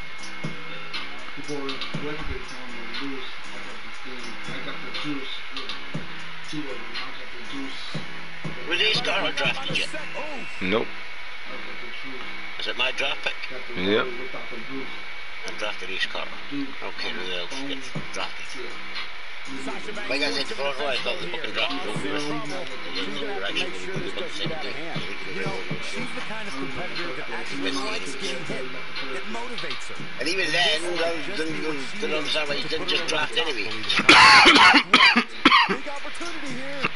People were Wednesday telling me to lose. I got this thing. I got the juice. Yeah. Two of them. I got the juice. Was Ace Carter drafted yet? Nope. Is it my draft pick? Yep. I drafted Ace Carter. Okay, who else gets drafted? Like I said before, I thought the fucking draft was over. There's no direction. We're about the same thing. You know, she's the kind of competitor that actually likes getting hit. It motivates her. And even then, I didn't understand why he didn't just draft anyway. Big opportunity here.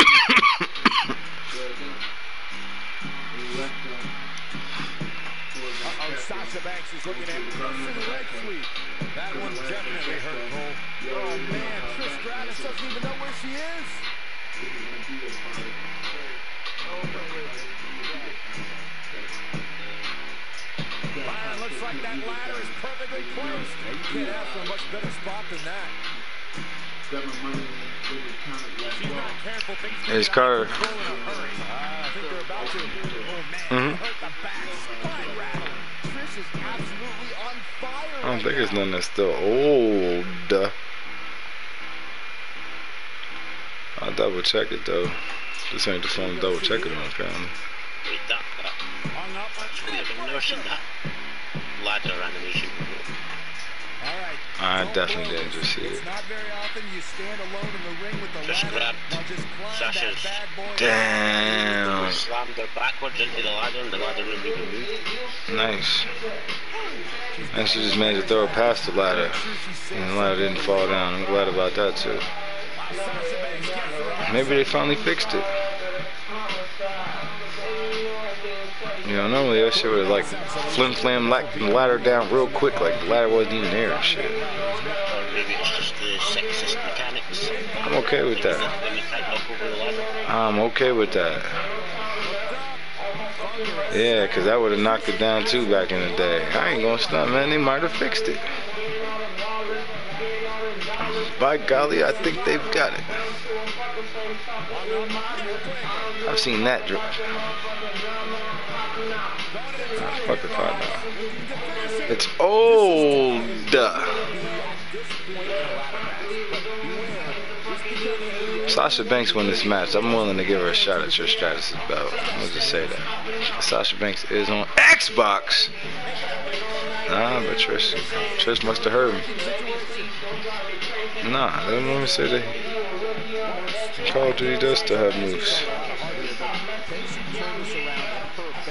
Uh-oh, Sasha Banks is looking at Russian leg sweep. That one definitely hurt Cole. Oh man, Trish Stratus doesn't even know where she is. Wow, looks like that ladder is perfectly placed. You can't ask for a much better spot than that. Get Carter. hurry. Uh, I don't think it's none that's still old. I'll double check it though. This ain't the phone to double check it on apparently. Read that. ladder animation. I definitely didn't just see it. not very often you stand alone in the ring with the Just grabbed Now just climb Sasha's that bad boy. Damn. Slammed her backwards into the ladder and the ladder didn't even move. Nice. And she just managed to throw it past the ladder. And the ladder didn't fall down. I'm glad about that too. Maybe they finally fixed it. You know, normally that shit would like flim flam like the ladder down real quick, like the ladder wasn't even there and shit. I'm okay with that. I'm okay with that. Yeah, 'cause that would have knocked it down too back in the day. I ain't gonna stop, man. They might have fixed it. By golly, I think they've got it. I've seen that drip. Fuck if I know. It's old. Uh, Sasha Banks win this match. I'm willing to give her a shot at Trish Stratus' belt. I'll just say that. Sasha Banks is on Xbox. Nah, but Trish, Trish must have heard me. Nah, let me say that. Call Duty does still have moves.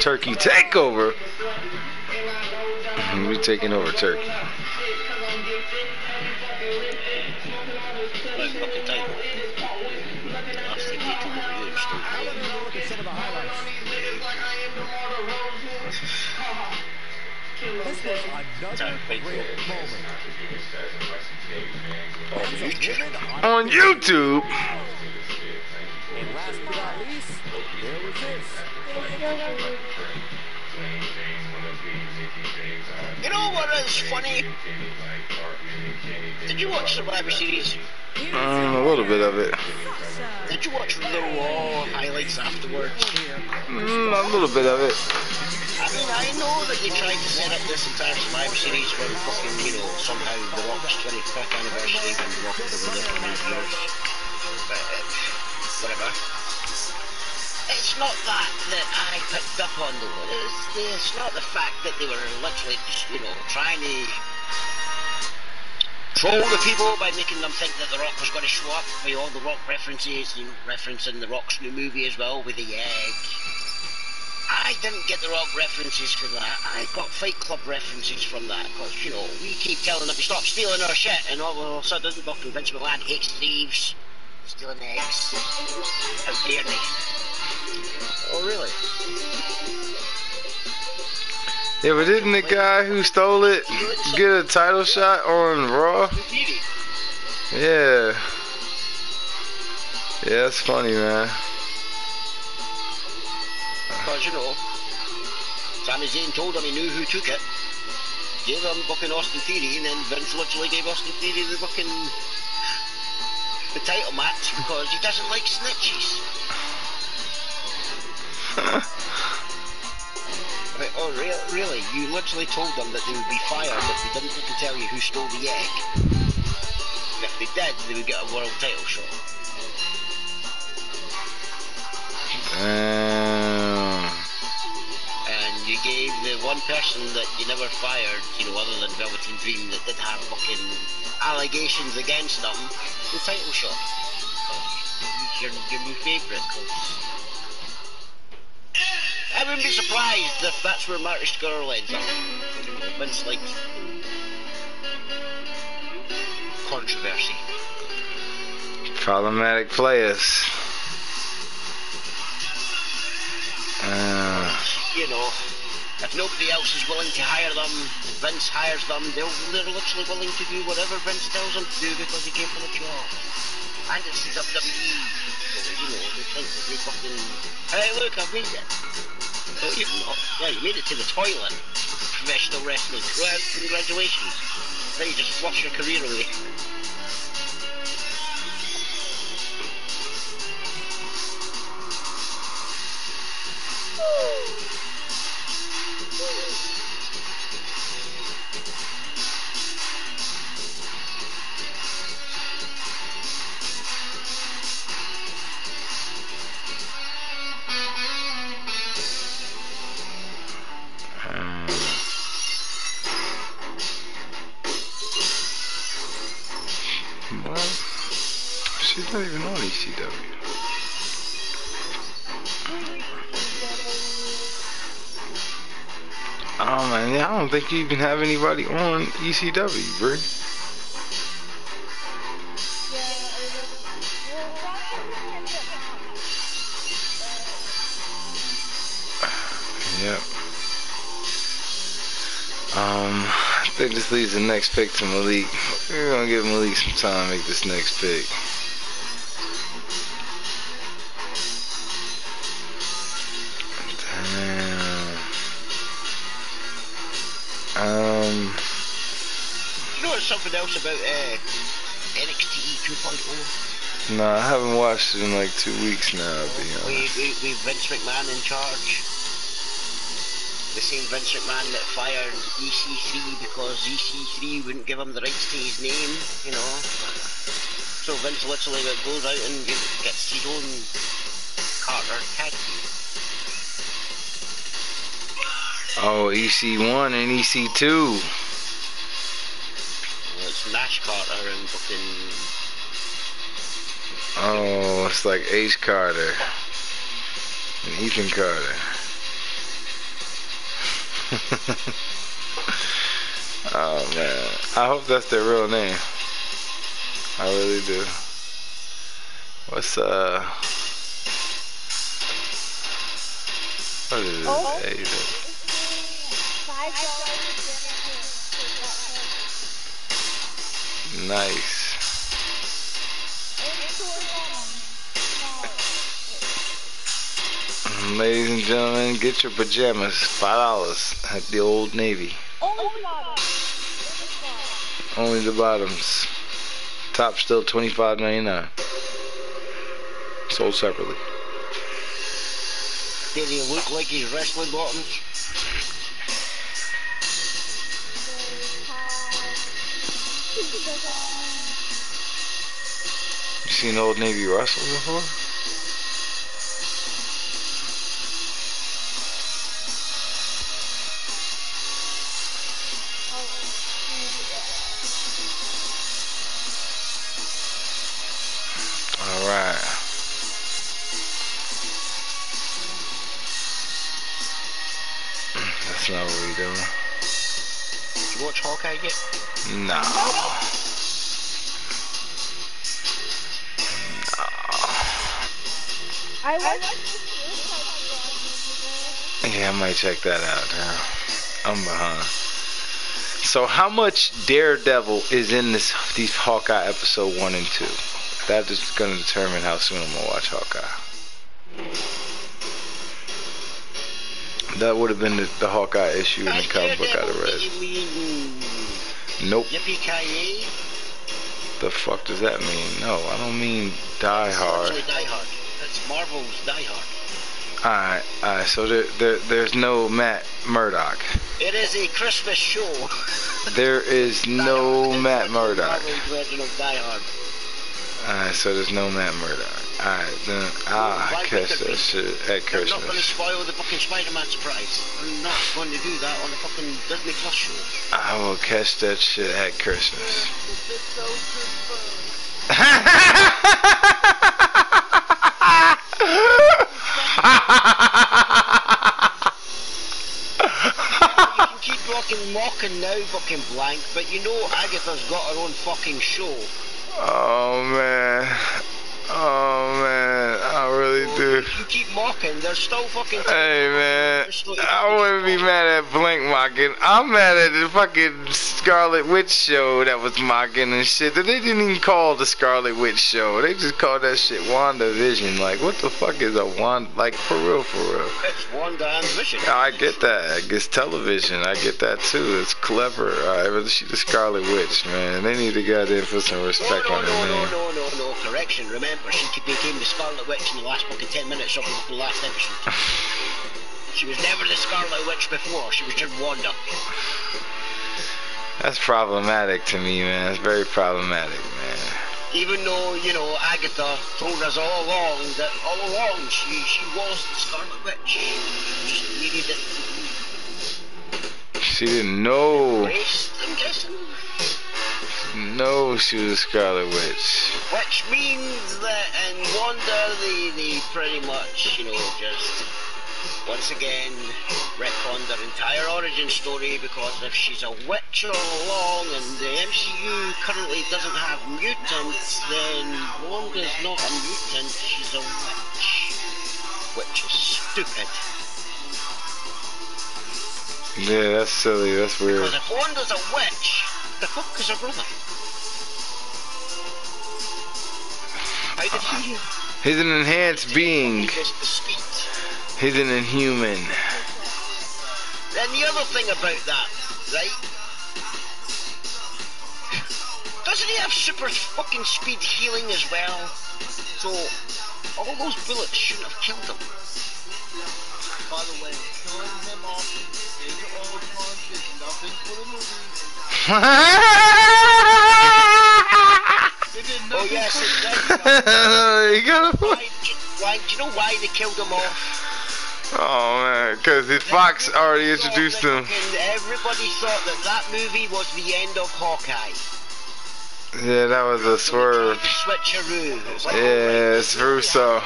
Turkey takeover. We taking over Turkey. On YouTube. And last but not least, there was this. You know what is funny? Did you watch Survivor Series? Um, a little bit of it. Did you watch the Raw highlights afterwards? Mm, a little bit of it. I mean, I know that they tried to set up this entire Survivor Series for fucking, you know, somehow The Rock's 25th anniversary when The Rock was with it for many years. But, uh, whatever. It's not that that I picked up on though. It's, it's not the fact that they were literally you know, trying to troll the people by making them think that The Rock was going to show up with all the Rock references, you know, referencing The Rock's new movie as well with the egg. I didn't get the Rock references for that. I got Fight Club references from that because, you know, we keep telling them to stop stealing our shit and all of a sudden fucking Vince McMahon hates thieves, stealing eggs. How dare they? Oh, really? Yeah, but didn't the guy who stole it get a title shot on Raw? Yeah. Yeah, that's funny, man. because, you know, Sami Zayn told him he knew who took it. Gave him fucking Austin Theory, and then Vince literally gave Austin Theory the fucking the title match because he doesn't like snitches. Oh, re- really? You literally told them that they would be fired if they didn't fucking tell you who stole the egg. And if they did, they would get a world title shot. Damn. You gave the one person that you never fired, you know, other than Velveteen Dream, that did have fucking allegations against them, the title shot. Your, your new favourite, I wouldn't be surprised if that's where Marty Scurll ends up. Vince likes controversy. Problematic players. Uh, You know, if nobody else is willing to hire them, Vince hires them, they'll, they're literally willing to do whatever Vince tells them to do because he gave them a job. And it's the WWE. You know, they think that they fucking, hey look, I've made it. No, you've not. Yeah, you made it to the toilet. Professional wrestling. Well, congratulations. Then you just flush your career away. don't you even have anybody on ECW, bro. Yep. Um, I think this leaves the next pick to Malik. We're gonna give Malik some time to make this next pick. Else about uh, NXT 2.0. no, I haven't watched it in like two weeks now, to be We, honest. we, we Vince McMahon in charge. The same Vince McMahon that fired EC3 because EC3 wouldn't give him the rights to his name, you know. So Vince literally goes out and gets his own Carter tag team. Oh, EC1 and E EC2. Well, it's Nash Carter and fucking Oh, it's like Ace Carter and Ethan Carter. oh man, I hope that's their real name. I really do. What's uh? What is it? Oh. Hey, nice. Ladies and gentlemen, get your pajamas. Five dollars at the Old Navy. Only the bottoms. Top still twenty five ninety nine. Sold separately. Did he look like he's wrestling bottoms? Seen Old Navy wrestle before? Check that out now. I'm behind. So how much Daredevil is in this these Hawkeye episode one and two? That is gonna determine how soon I'm gonna watch Hawkeye. That would have been the, the Hawkeye issue in the comic book I'd have read. Nope. The fuck does that mean? No, I don't mean Die Hard. Die Hard. That's Marvel's Die Hard. Alright, alright, so there, there, there's no Matt Murdock. It is a Christmas show. There is no Matt Murdock. Marvel's version of Die Hard. Alright, so there's no Matt Murdock. Alright, then ah, I catch that shit at They're not going to spoil the fucking Spider-Man surprise. They're not going to do that on the fucking Disney Plus show. I will catch that shit at Christmas. you can keep fucking mocking now, fucking blank, but you know Agatha's got her own fucking show. oh man. Oh man, I really do. You keep mocking, they're still fucking. Hey man, I wouldn't be mad at Blink mocking. I'm mad at the fucking Scarlet Witch show that was mocking and shit. That they didn't even call the Scarlet Witch show. They just called that shit WandaVision. Like, what the fuck is a Wanda? Like, for real, for real. It's Wanda Vision. I get that. I guess television. I get that too. It's clever. Alright, but she the Scarlet Witch, man. They need to goddamn for some No, respect no, on no, her no, name. no, no, no. Correction. Remember, she became the Scarlet Witch in the last fucking ten minutes of the last episode. she was never the Scarlet Witch before. She was just Wanda. That's problematic to me, man. That's very problematic, man. Even though, you know, Agatha told us all along that all along she she was the Scarlet Witch. She it She didn't know. erased, I'm guessing. No, she was a Scarlet Witch. Which means that in Wanda they, they pretty much, you know, just once again retconned their entire origin story because if she's a witch all along and the MCU currently doesn't have mutants, then Wanda's not a mutant, she's a witch. Which is stupid. Yeah, that's silly. That's weird. Because if Wanda's a witch, the fuck is her brother? How did he He's an enhanced being. Just the speed? He's an inhuman. Then the other thing about that, right? Doesn't he have super fucking speed healing as well? So, all those bullets shouldn't have killed him. By the way, killing him off in Ultron is nothing for the movie. It did Oh yes, it does. you gotta. why, why, do you know why they killed him off? Oh man, because Fox already introduced him. Everybody thought that that movie was the end of Hawkeye. Yeah, that was a swerve. Switcheroo. Like, Yeah, it's Russo.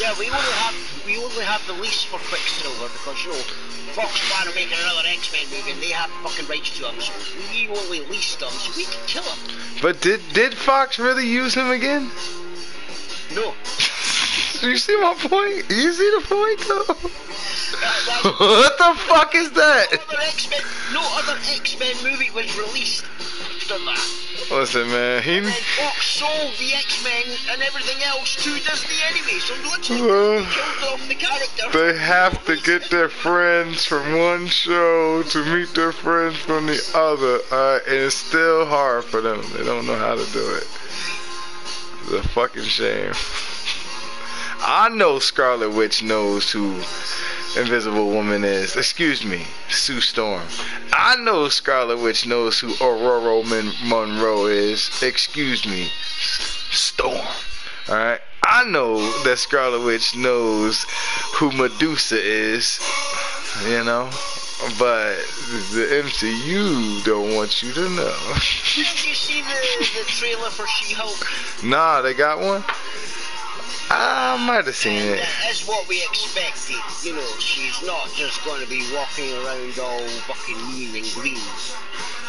yeah, we only have we only have the lease for Quicksilver because you know Fox plan on making another X Men movie and they have fucking rights to him, so we only leased them so we can kill him. But did did Fox really use him again? No, You see my point? You see the point though? what the fuck is that? other X Men. No other X Men movie was released after that. Listen, man, he. And then Fox sold the X Men and everything else to Disney anyway, so literally Uh, killed off the character. They have to get their friends from one show to meet their friends from the other, alright? And it's still hard for them. They don't know how to do it. It's a fucking shame. I know Scarlet Witch knows who Invisible Woman is. Excuse me, Sue Storm. I know Scarlet Witch knows who Ororo Mon- Munroe is. Excuse me, Storm. Alright? I know that Scarlet Witch knows who Medusa is, you know? But the MCU don't want you to know. Did you see the, the trailer for She-Hulk? nah, they got one? I might have seen And it. that's what we expected. You know, she's not just going to be walking around all fucking mean and green.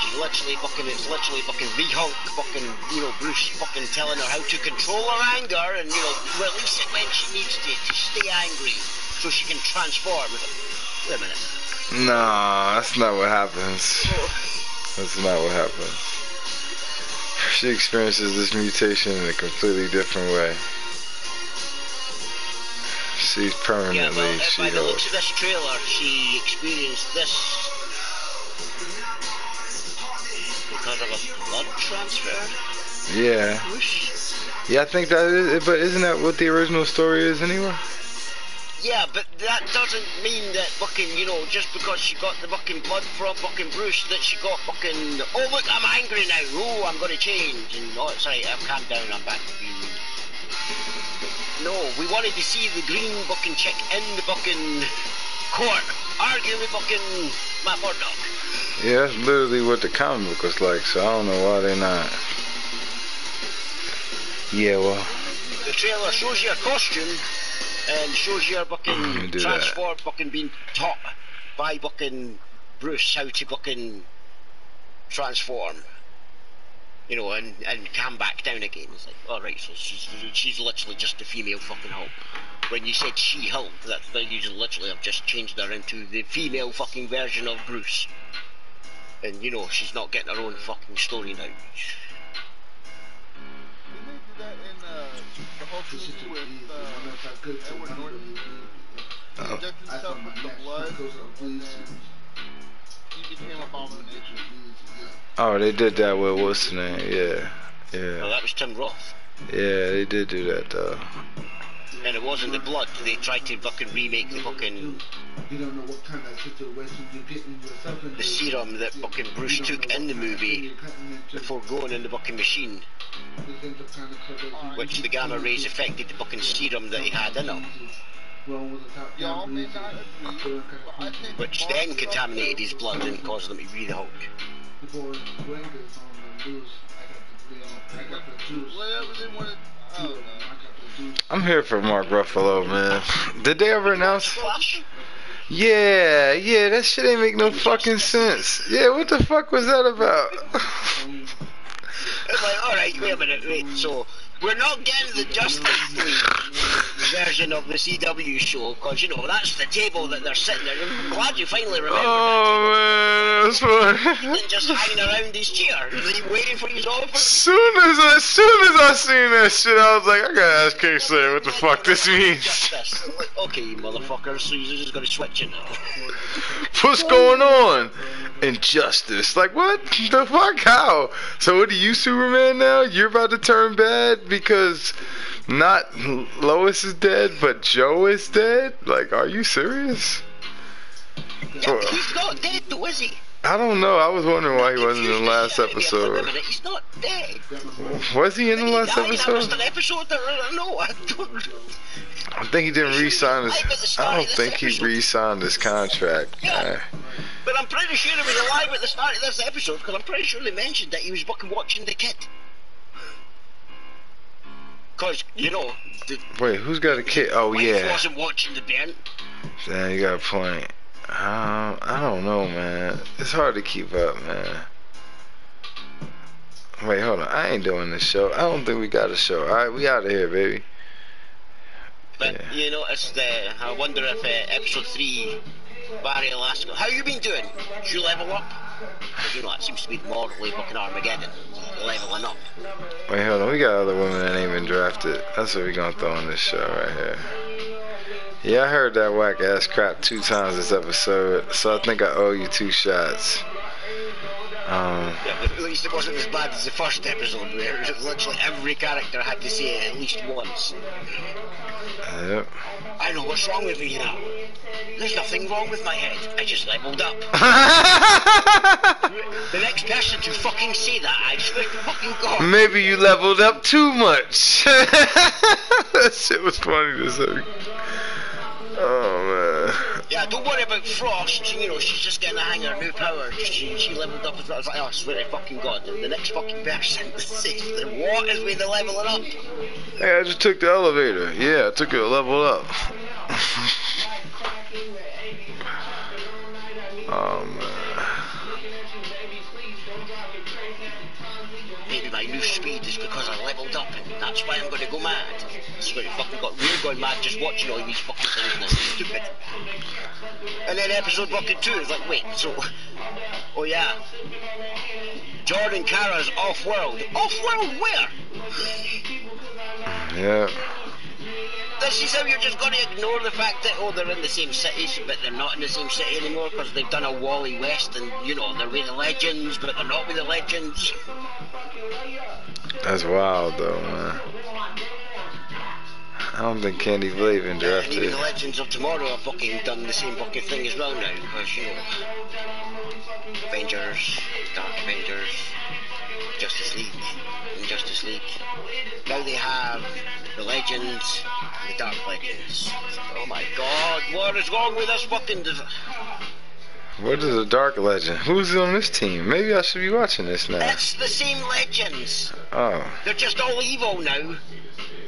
She's literally fucking, it's literally fucking V-Hulk, fucking, you know, Bruce fucking telling her how to control her anger and, you know, release it when she needs to, to stay angry so she can transform. Wait a minute. Nah, that's not what happens. That's not what happens. She experiences this mutation in a completely different way. She's Yeah, permanently well, uh, by the looks of this trailer, she experienced this because of a blood transfer. Yeah. Whoosh. Yeah, I think that is, but isn't that what the original story is anyway? Yeah, but that doesn't mean that fucking, you know, just because she got the fucking blood from fucking Bruce, that she got fucking, oh look, I'm angry now, oh, I'm gonna change, and oh, it's right, I've calmed down, I'm back to being... No, we wanted to see the green fucking chick in the fucking court, arguing with fucking Matt dog. Yeah, that's literally what the comic book was like, so I don't know why they're not. Yeah, well, The trailer shows you her costume, and shows you her fucking Mm, do that. transform, fucking being taught by fucking Bruce how to fucking transform. You know, and, and come back down again. It's like, alright, so she's, she's literally just a female fucking Hulk. When you said she Hulk, that's then you just literally have just changed her into the female fucking version of Bruce. And you know, she's not getting her own fucking story now. Didn't they do that in uh, Oh. injected himself with the blood, and he became Abomination. oh, they did that with what's the name? Yeah, yeah, oh, that was Tim Roth. yeah, they did do that though. And it wasn't the blood. They tried to fucking remake the fucking You don't know what kind of situation getting yourself the serum that fucking Bruce took in the movie before going in the fucking machine, which the gamma rays affected the fucking serum that he had in him, Y'all may not agree, but I which then contaminated his blood and caused him to be the Hulk. Whatever they wanted, I don't know. I'm here for Mark Ruffalo, man. Did they ever announce? Yeah, yeah, that shit ain't make no fucking sense. Yeah, what the fuck was that about? It's like, alright, wait a minute, wait, so we're not getting the Justice League version of the CW show, because, you know, that's the table that they're sitting there. I'm glad you finally remembered that. Oh man, that's just hanging around his chair, waiting for his offer. Soon as as soon as I seen that shit, I was like, I gotta ask King what the fuck this means. Justice. Okay, motherfucker, so you're just gonna switch it now. What's going on? Injustice. Like what? The fuck? How? So what are you, Superman? Now you're about to turn bad because not Lois is dead, but Joe is dead. Like, are you serious? Yeah, but he's not dead though, is he? I don't know. I was wondering why he wasn't in the last episode. he's not dead. Was he in the last die? I missed episode? an episode there. I don't know. I don't. I think he didn't re-sign his. Live at the start I don't think he re-signed his contract. Yeah. But I'm pretty sure he was alive at the start of this episode because I'm pretty sure they mentioned that he was fucking watching the kid. Because, you know, the Wait, who's got a kid? Oh yeah. wasn't watching the band. Damn, you got a point. Um, I don't know, man. It's hard to keep up, man. Wait, hold on. I ain't doing this show. I don't think we got a show. All right, we out of here, baby. But, Yeah. you know, it's the. I wonder if uh, episode 3, Barry Alaska. How you been doing? Did you level up? 'Cause, you know, that seems to be the model of fucking Armageddon. Leveling up. Wait, hold on. We got other women that ain't been drafted. That's what we gonna throw on this show right here. Yeah, I heard that whack ass crap two times this episode, so I think I owe you two shots. Um, Yeah, but at least it wasn't as bad as the first episode where literally every character had to say it at least once. yep. I know what's wrong with me now. There's nothing wrong with my head. I just leveled up. The next person to fucking say that, I swear to fucking God. Maybe you leveled up too much. that shit was funny to say. Oh man. Yeah, don't worry about Frost. She, you know, she's just getting the hang of her new powers. She, she leveled up as well. I was like, oh, I swear to fucking God. The next fucking person that what is with the leveling up? Hey, I just took the elevator. Yeah, I took it a level up. oh um, uh, man. Maybe my new speed is because I leveled up that's why I'm gonna go mad. Swear to fucking God, we're going mad just watching all these fucking things it's stupid. And then episode fucking two is like, wait, so, oh yeah, Jordan Kara's off-world. Off-world where? Yeah. This is how you're just going to ignore the fact that oh they're in the same cities, but they're not in the same city anymore because they've done a Wally West and you know they're with the legends, but they're not with the legends. That's wild though, man. I don't think Candy Believe been And even the Legends of Tomorrow have fucking done the same fucking thing as well now because you know Avengers, Dark Avengers, Justice League, and Justice League. Now they have the Legends and the Dark Legends. Oh my god, what is wrong with us fucking What is a Dark Legend? Who's on this team? Maybe I should be watching this now. It's the same Legends. Oh, They're just all evil now.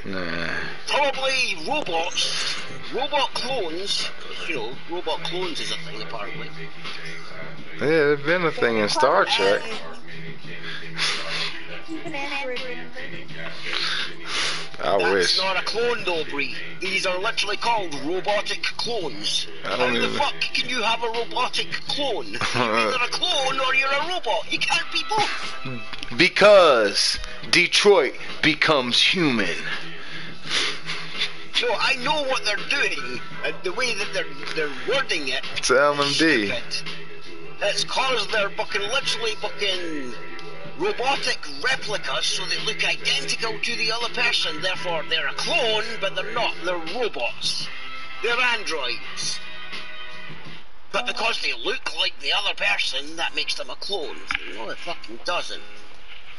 nah. Probably robots, robot clones. You know, robot clones is a thing apparently. Yeah, there's been a thing in Star Trek. I That's wish. not a clone Bree. These are literally called robotic clones. I How don't the even- fuck can you have a robotic clone? You're either a clone or you're a robot. You can't be both. Because Detroit becomes human. So I know what they're doing, and the way that they're they're wording it. It's LMD. stupid. It's cause they're fucking literally fucking robotic replicas, so they look identical to the other person. Therefore, they're a clone, but they're not. They're robots. They're androids. But because they look like the other person, that makes them a clone. No, it fucking doesn't.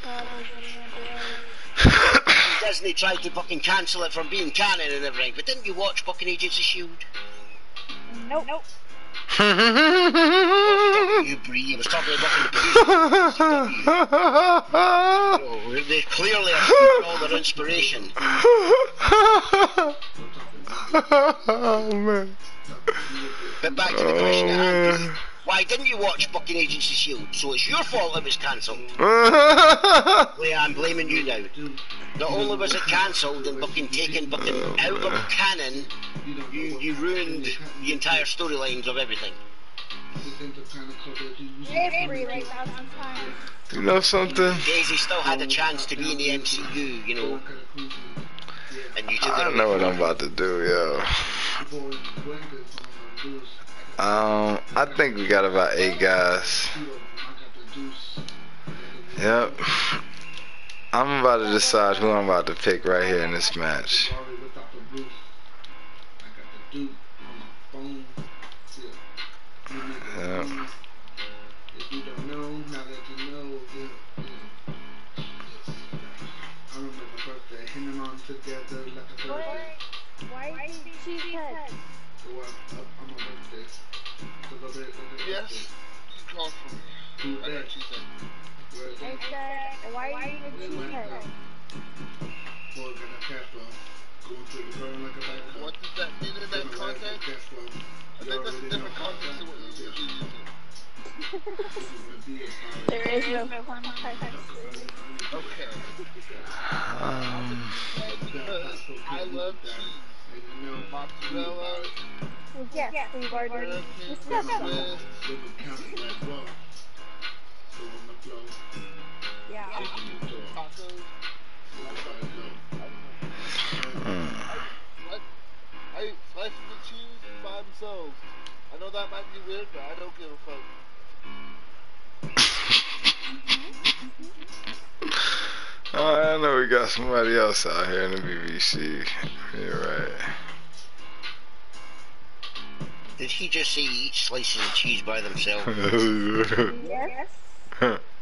Disney tried to fucking cancel it from being canon and everything, but didn't you watch fucking Agents of Shield? Nope. Nope. You breathe. I was talking about the Oh, they clearly are all their inspiration. oh man. But back to the Oh question at hand. man. Why didn't you watch fucking Agents of Shield? So it's your fault it was cancelled. Yeah, I'm blaming you now. Not only was it cancelled and fucking taken fucking out of canon, you, you ruined the entire storylines of everything. Every like thousand times. you know something? Daisy still had a chance to be in the MCU, you know, and you took it I away know what I'm about to do, yo. Um, I think we got about eight guys. Yep. I'm about to decide who I'm about to pick right here in this match. Yep. If you don't know, now Yes, you called for me. Who I there? heard you say. Where is I why did she head? A cash flow. Going through the burn like a bad car. What does that mean in that context? I think that's a different context to what you usually use. There is no context. Okay. Um, Because I love cheese. Mozzarella, Yes, we've already discussed that. Yeah. tacos. What? I eat slices of cheese by themselves. I know that might be weird, but I don't give a fuck. Oh, I know we got somebody else out here in the BBC. You're right. Did he just say eat slices of cheese by themselves? Yes.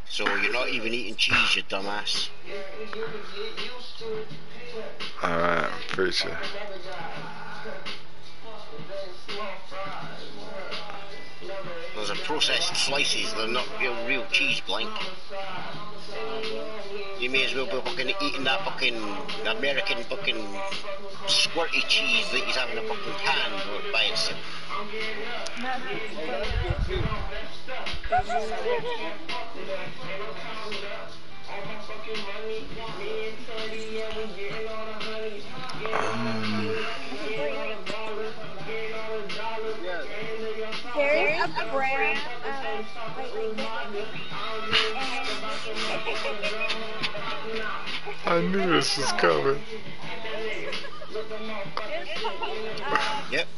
so you're not even eating cheese, you dumbass. Alright, preacher. Those are processed slices, they're not real, real cheese, blank. You may as well be fucking eating that fucking American fucking squirty cheese that he's having a fucking can or by itself. Um, Yes. There's a brand of like I knew this was coming. Yep.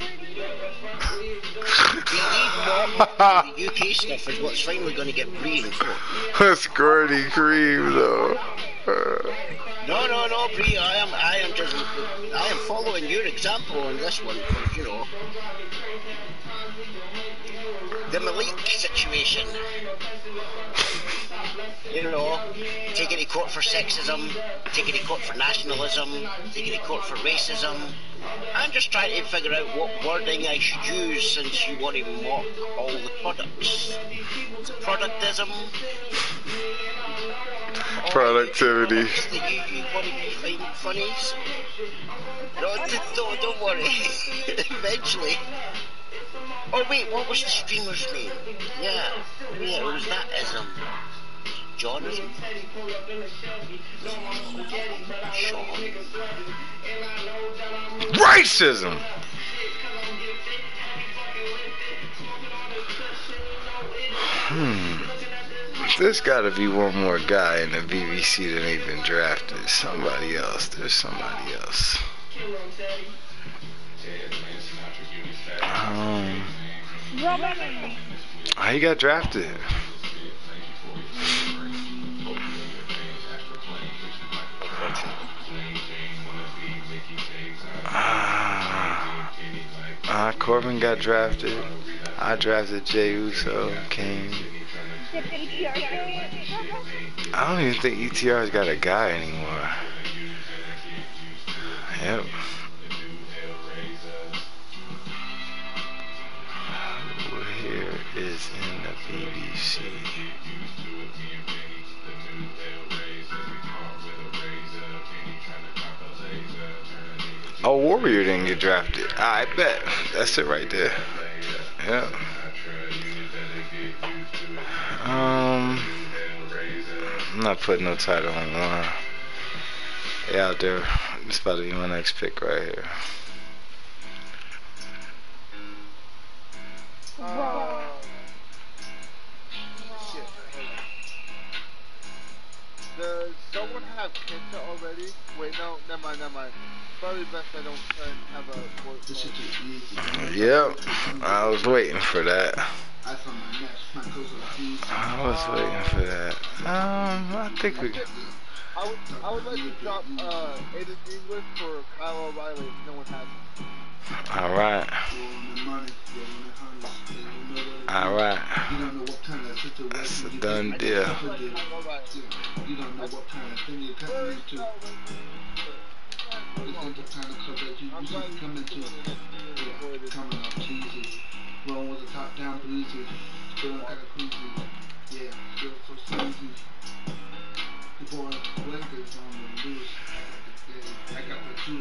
the UK stuff is what's finally going to get breathing for. Squirty cream though. No, no, no, Bree. I am, I am just, I am following your example on this one. You know, the Malik situation. You know, taking to court for sexism, taking to court for nationalism, taking to court for racism. I'm just trying to figure out what wording I should use since you want to mock all the products. Is it productism? productivity. you, you want to be funnies. No, don't, don't worry. Eventually. Oh wait, what was the streamer's name? Yeah, yeah, it was that ism. Jonathan? Sean? Racism. Hmm. There's got to be one more guy in the BBC that ain't been drafted. Somebody else. There's somebody else. Um, how he got drafted? Uh, Corbin got drafted. I drafted Jey Uso, Kane. I don't even think ETR's got a guy anymore. Yep. Warrior didn't get drafted. I bet. That's it right there. Yeah. Um, I'm not putting no title on one. Yeah, out there. It's about to be my next pick right here. Have Kenta already? Wait, no, never mind, never mind. Probably best I don't try and have a word. This shit is easy. Yep. I was waiting for that. I saw my next friend goes to the keys. I was waiting for that. Um, I think we. I would, I would like to drop uh, Aiden English for Kyle O'Reilly if no one has him. All right. You want the money, you want the hundreds, you don't know what- All right. You don't know what kind of That's a done deal. yourself into. You don't know what kind of thing you're coming into. This ain't the kind of club that you usually come into. Yeah, coming. Rolling with the top down breezy. Feeling kind of queasy. Yeah, feel so sleazy. The boy Wednesdays on the loose. Yeah, I got the. Two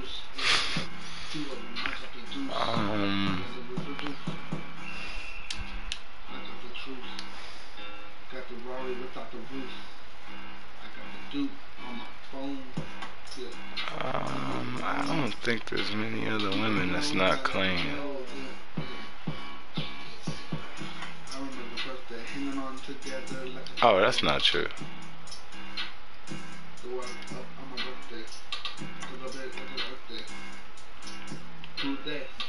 of them, I got the juice. Um, I got the truth. Got the Rari without the roof. I got the Duke on my phone. Um, I don't think there's many other women that's not clean. I remember birthday hanging on together Oh, that's not true. The world. Up on my birthday. Cause I bet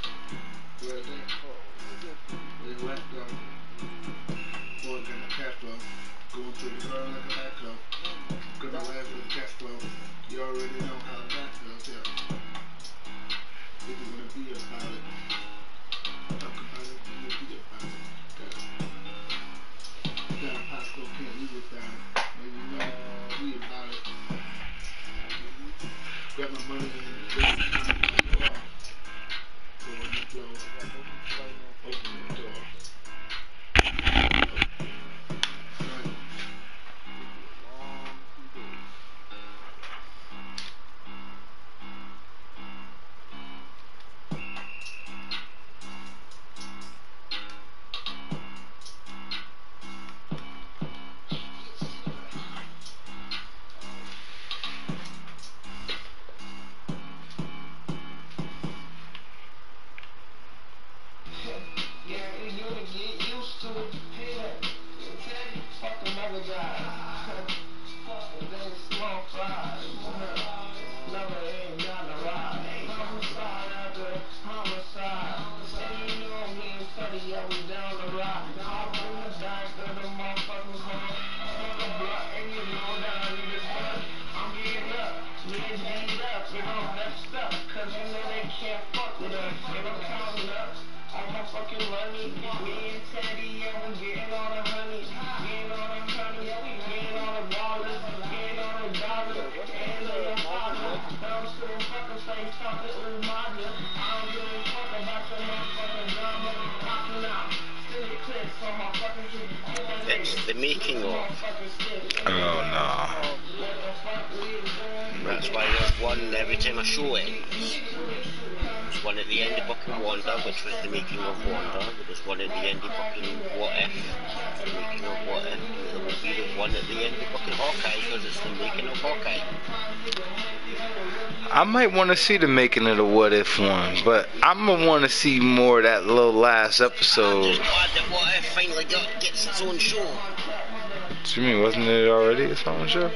to see the making of the What If one, but I'm gonna want to see more of that little last episode. What If finally got, gets its own show. What you mean? Wasn't it already its own show?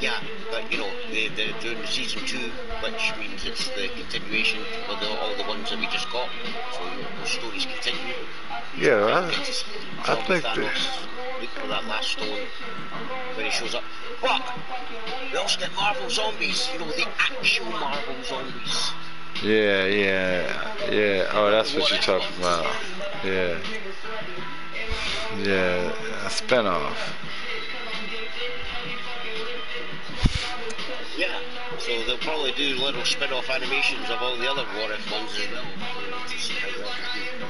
Yeah, but you know, they, they're doing season two, which means it's the continuation of the, all the ones that we just got. So the stories continue. Yeah, I, Get to see I think Thanos that- look for that last stone when he shows up. But we also get Marvel zombies, you know, the actual Marvel zombies. Yeah, yeah, yeah. Oh, that's what you're talking about. Yeah. Yeah, a spinoff. Yeah, so they'll probably do little spin-off animations of all the other What If ones as well. To see how well they do.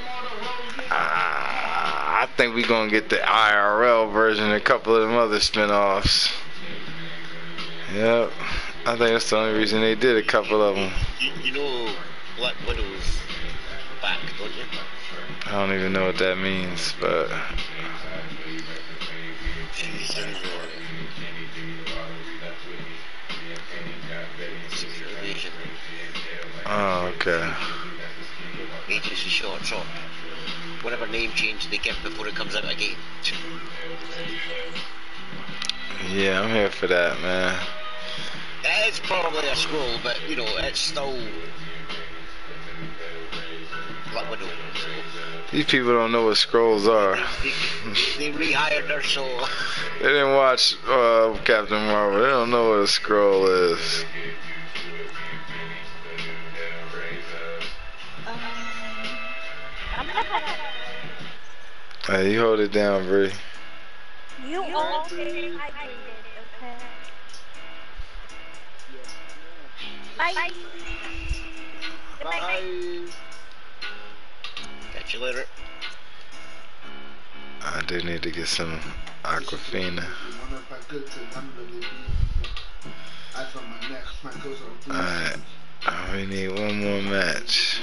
Ah, I think we're gonna get the IRL version, a couple of them other spin-offs. Yep. I think that's the only reason they did a couple of them. You, you know Black Widow's back, don't you? I don't even know what that means, but oh, okay. Agency short, short. Whatever name change they give before it comes out again. Yeah, I'm here for that, man. It's probably a scroll, but you know, it's still Black Widow. These people don't know what scrolls are. they, they rehired her, so They didn't watch uh, Captain Marvel. They don't know what a scroll is. Hey, you hold it down, Bree. you all say I it, okay? Bye. Goodbye. Bye. catch you later. I do need to get some Aquafina. I wonder if I could, I'm really deep. I saw my next, my goes on. Alright. Uh, we need one more match.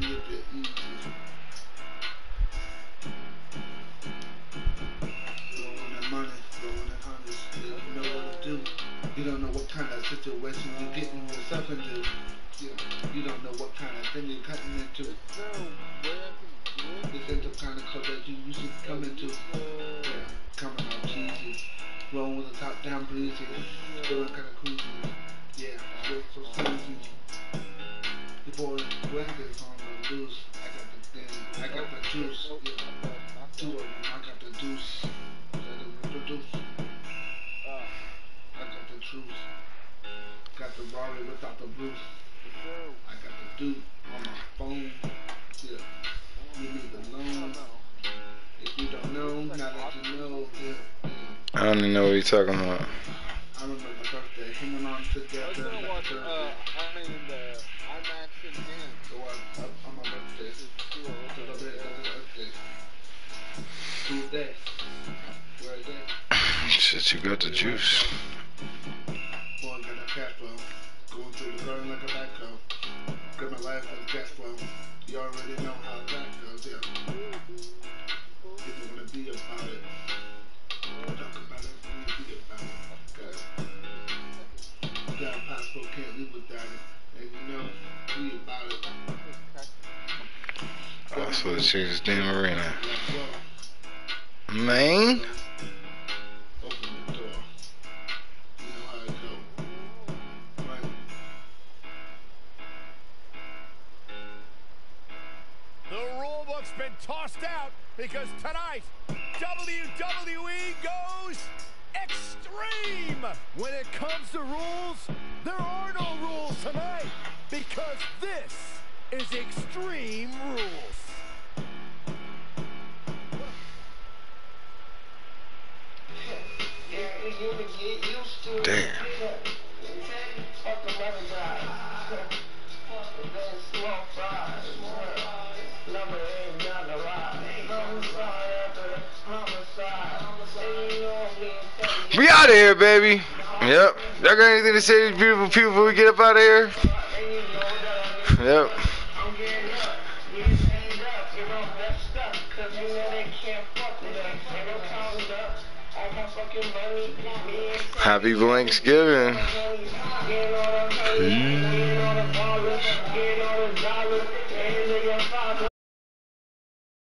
You don't know what kind of situation you're getting yourself into. You, you don't know what kind of thing you're cutting into. This ain't the kind of club that you used to come into. Yeah, coming out cheesy. Rolling with the top down breezy. Feeling kind of cruisy. Yeah, so sleazy. The boy Wendy's on the loose. I got the thing. I got the juice. Yeah. Two of them. I got the. Let it reproduce. I got the truth. Got the Rari without the Bruce. Uh, I got the Duke on my phone. Yeah. You need the loan. If you don't know, now that you know, yeah. I don't even know what you're talking about. You got the juice.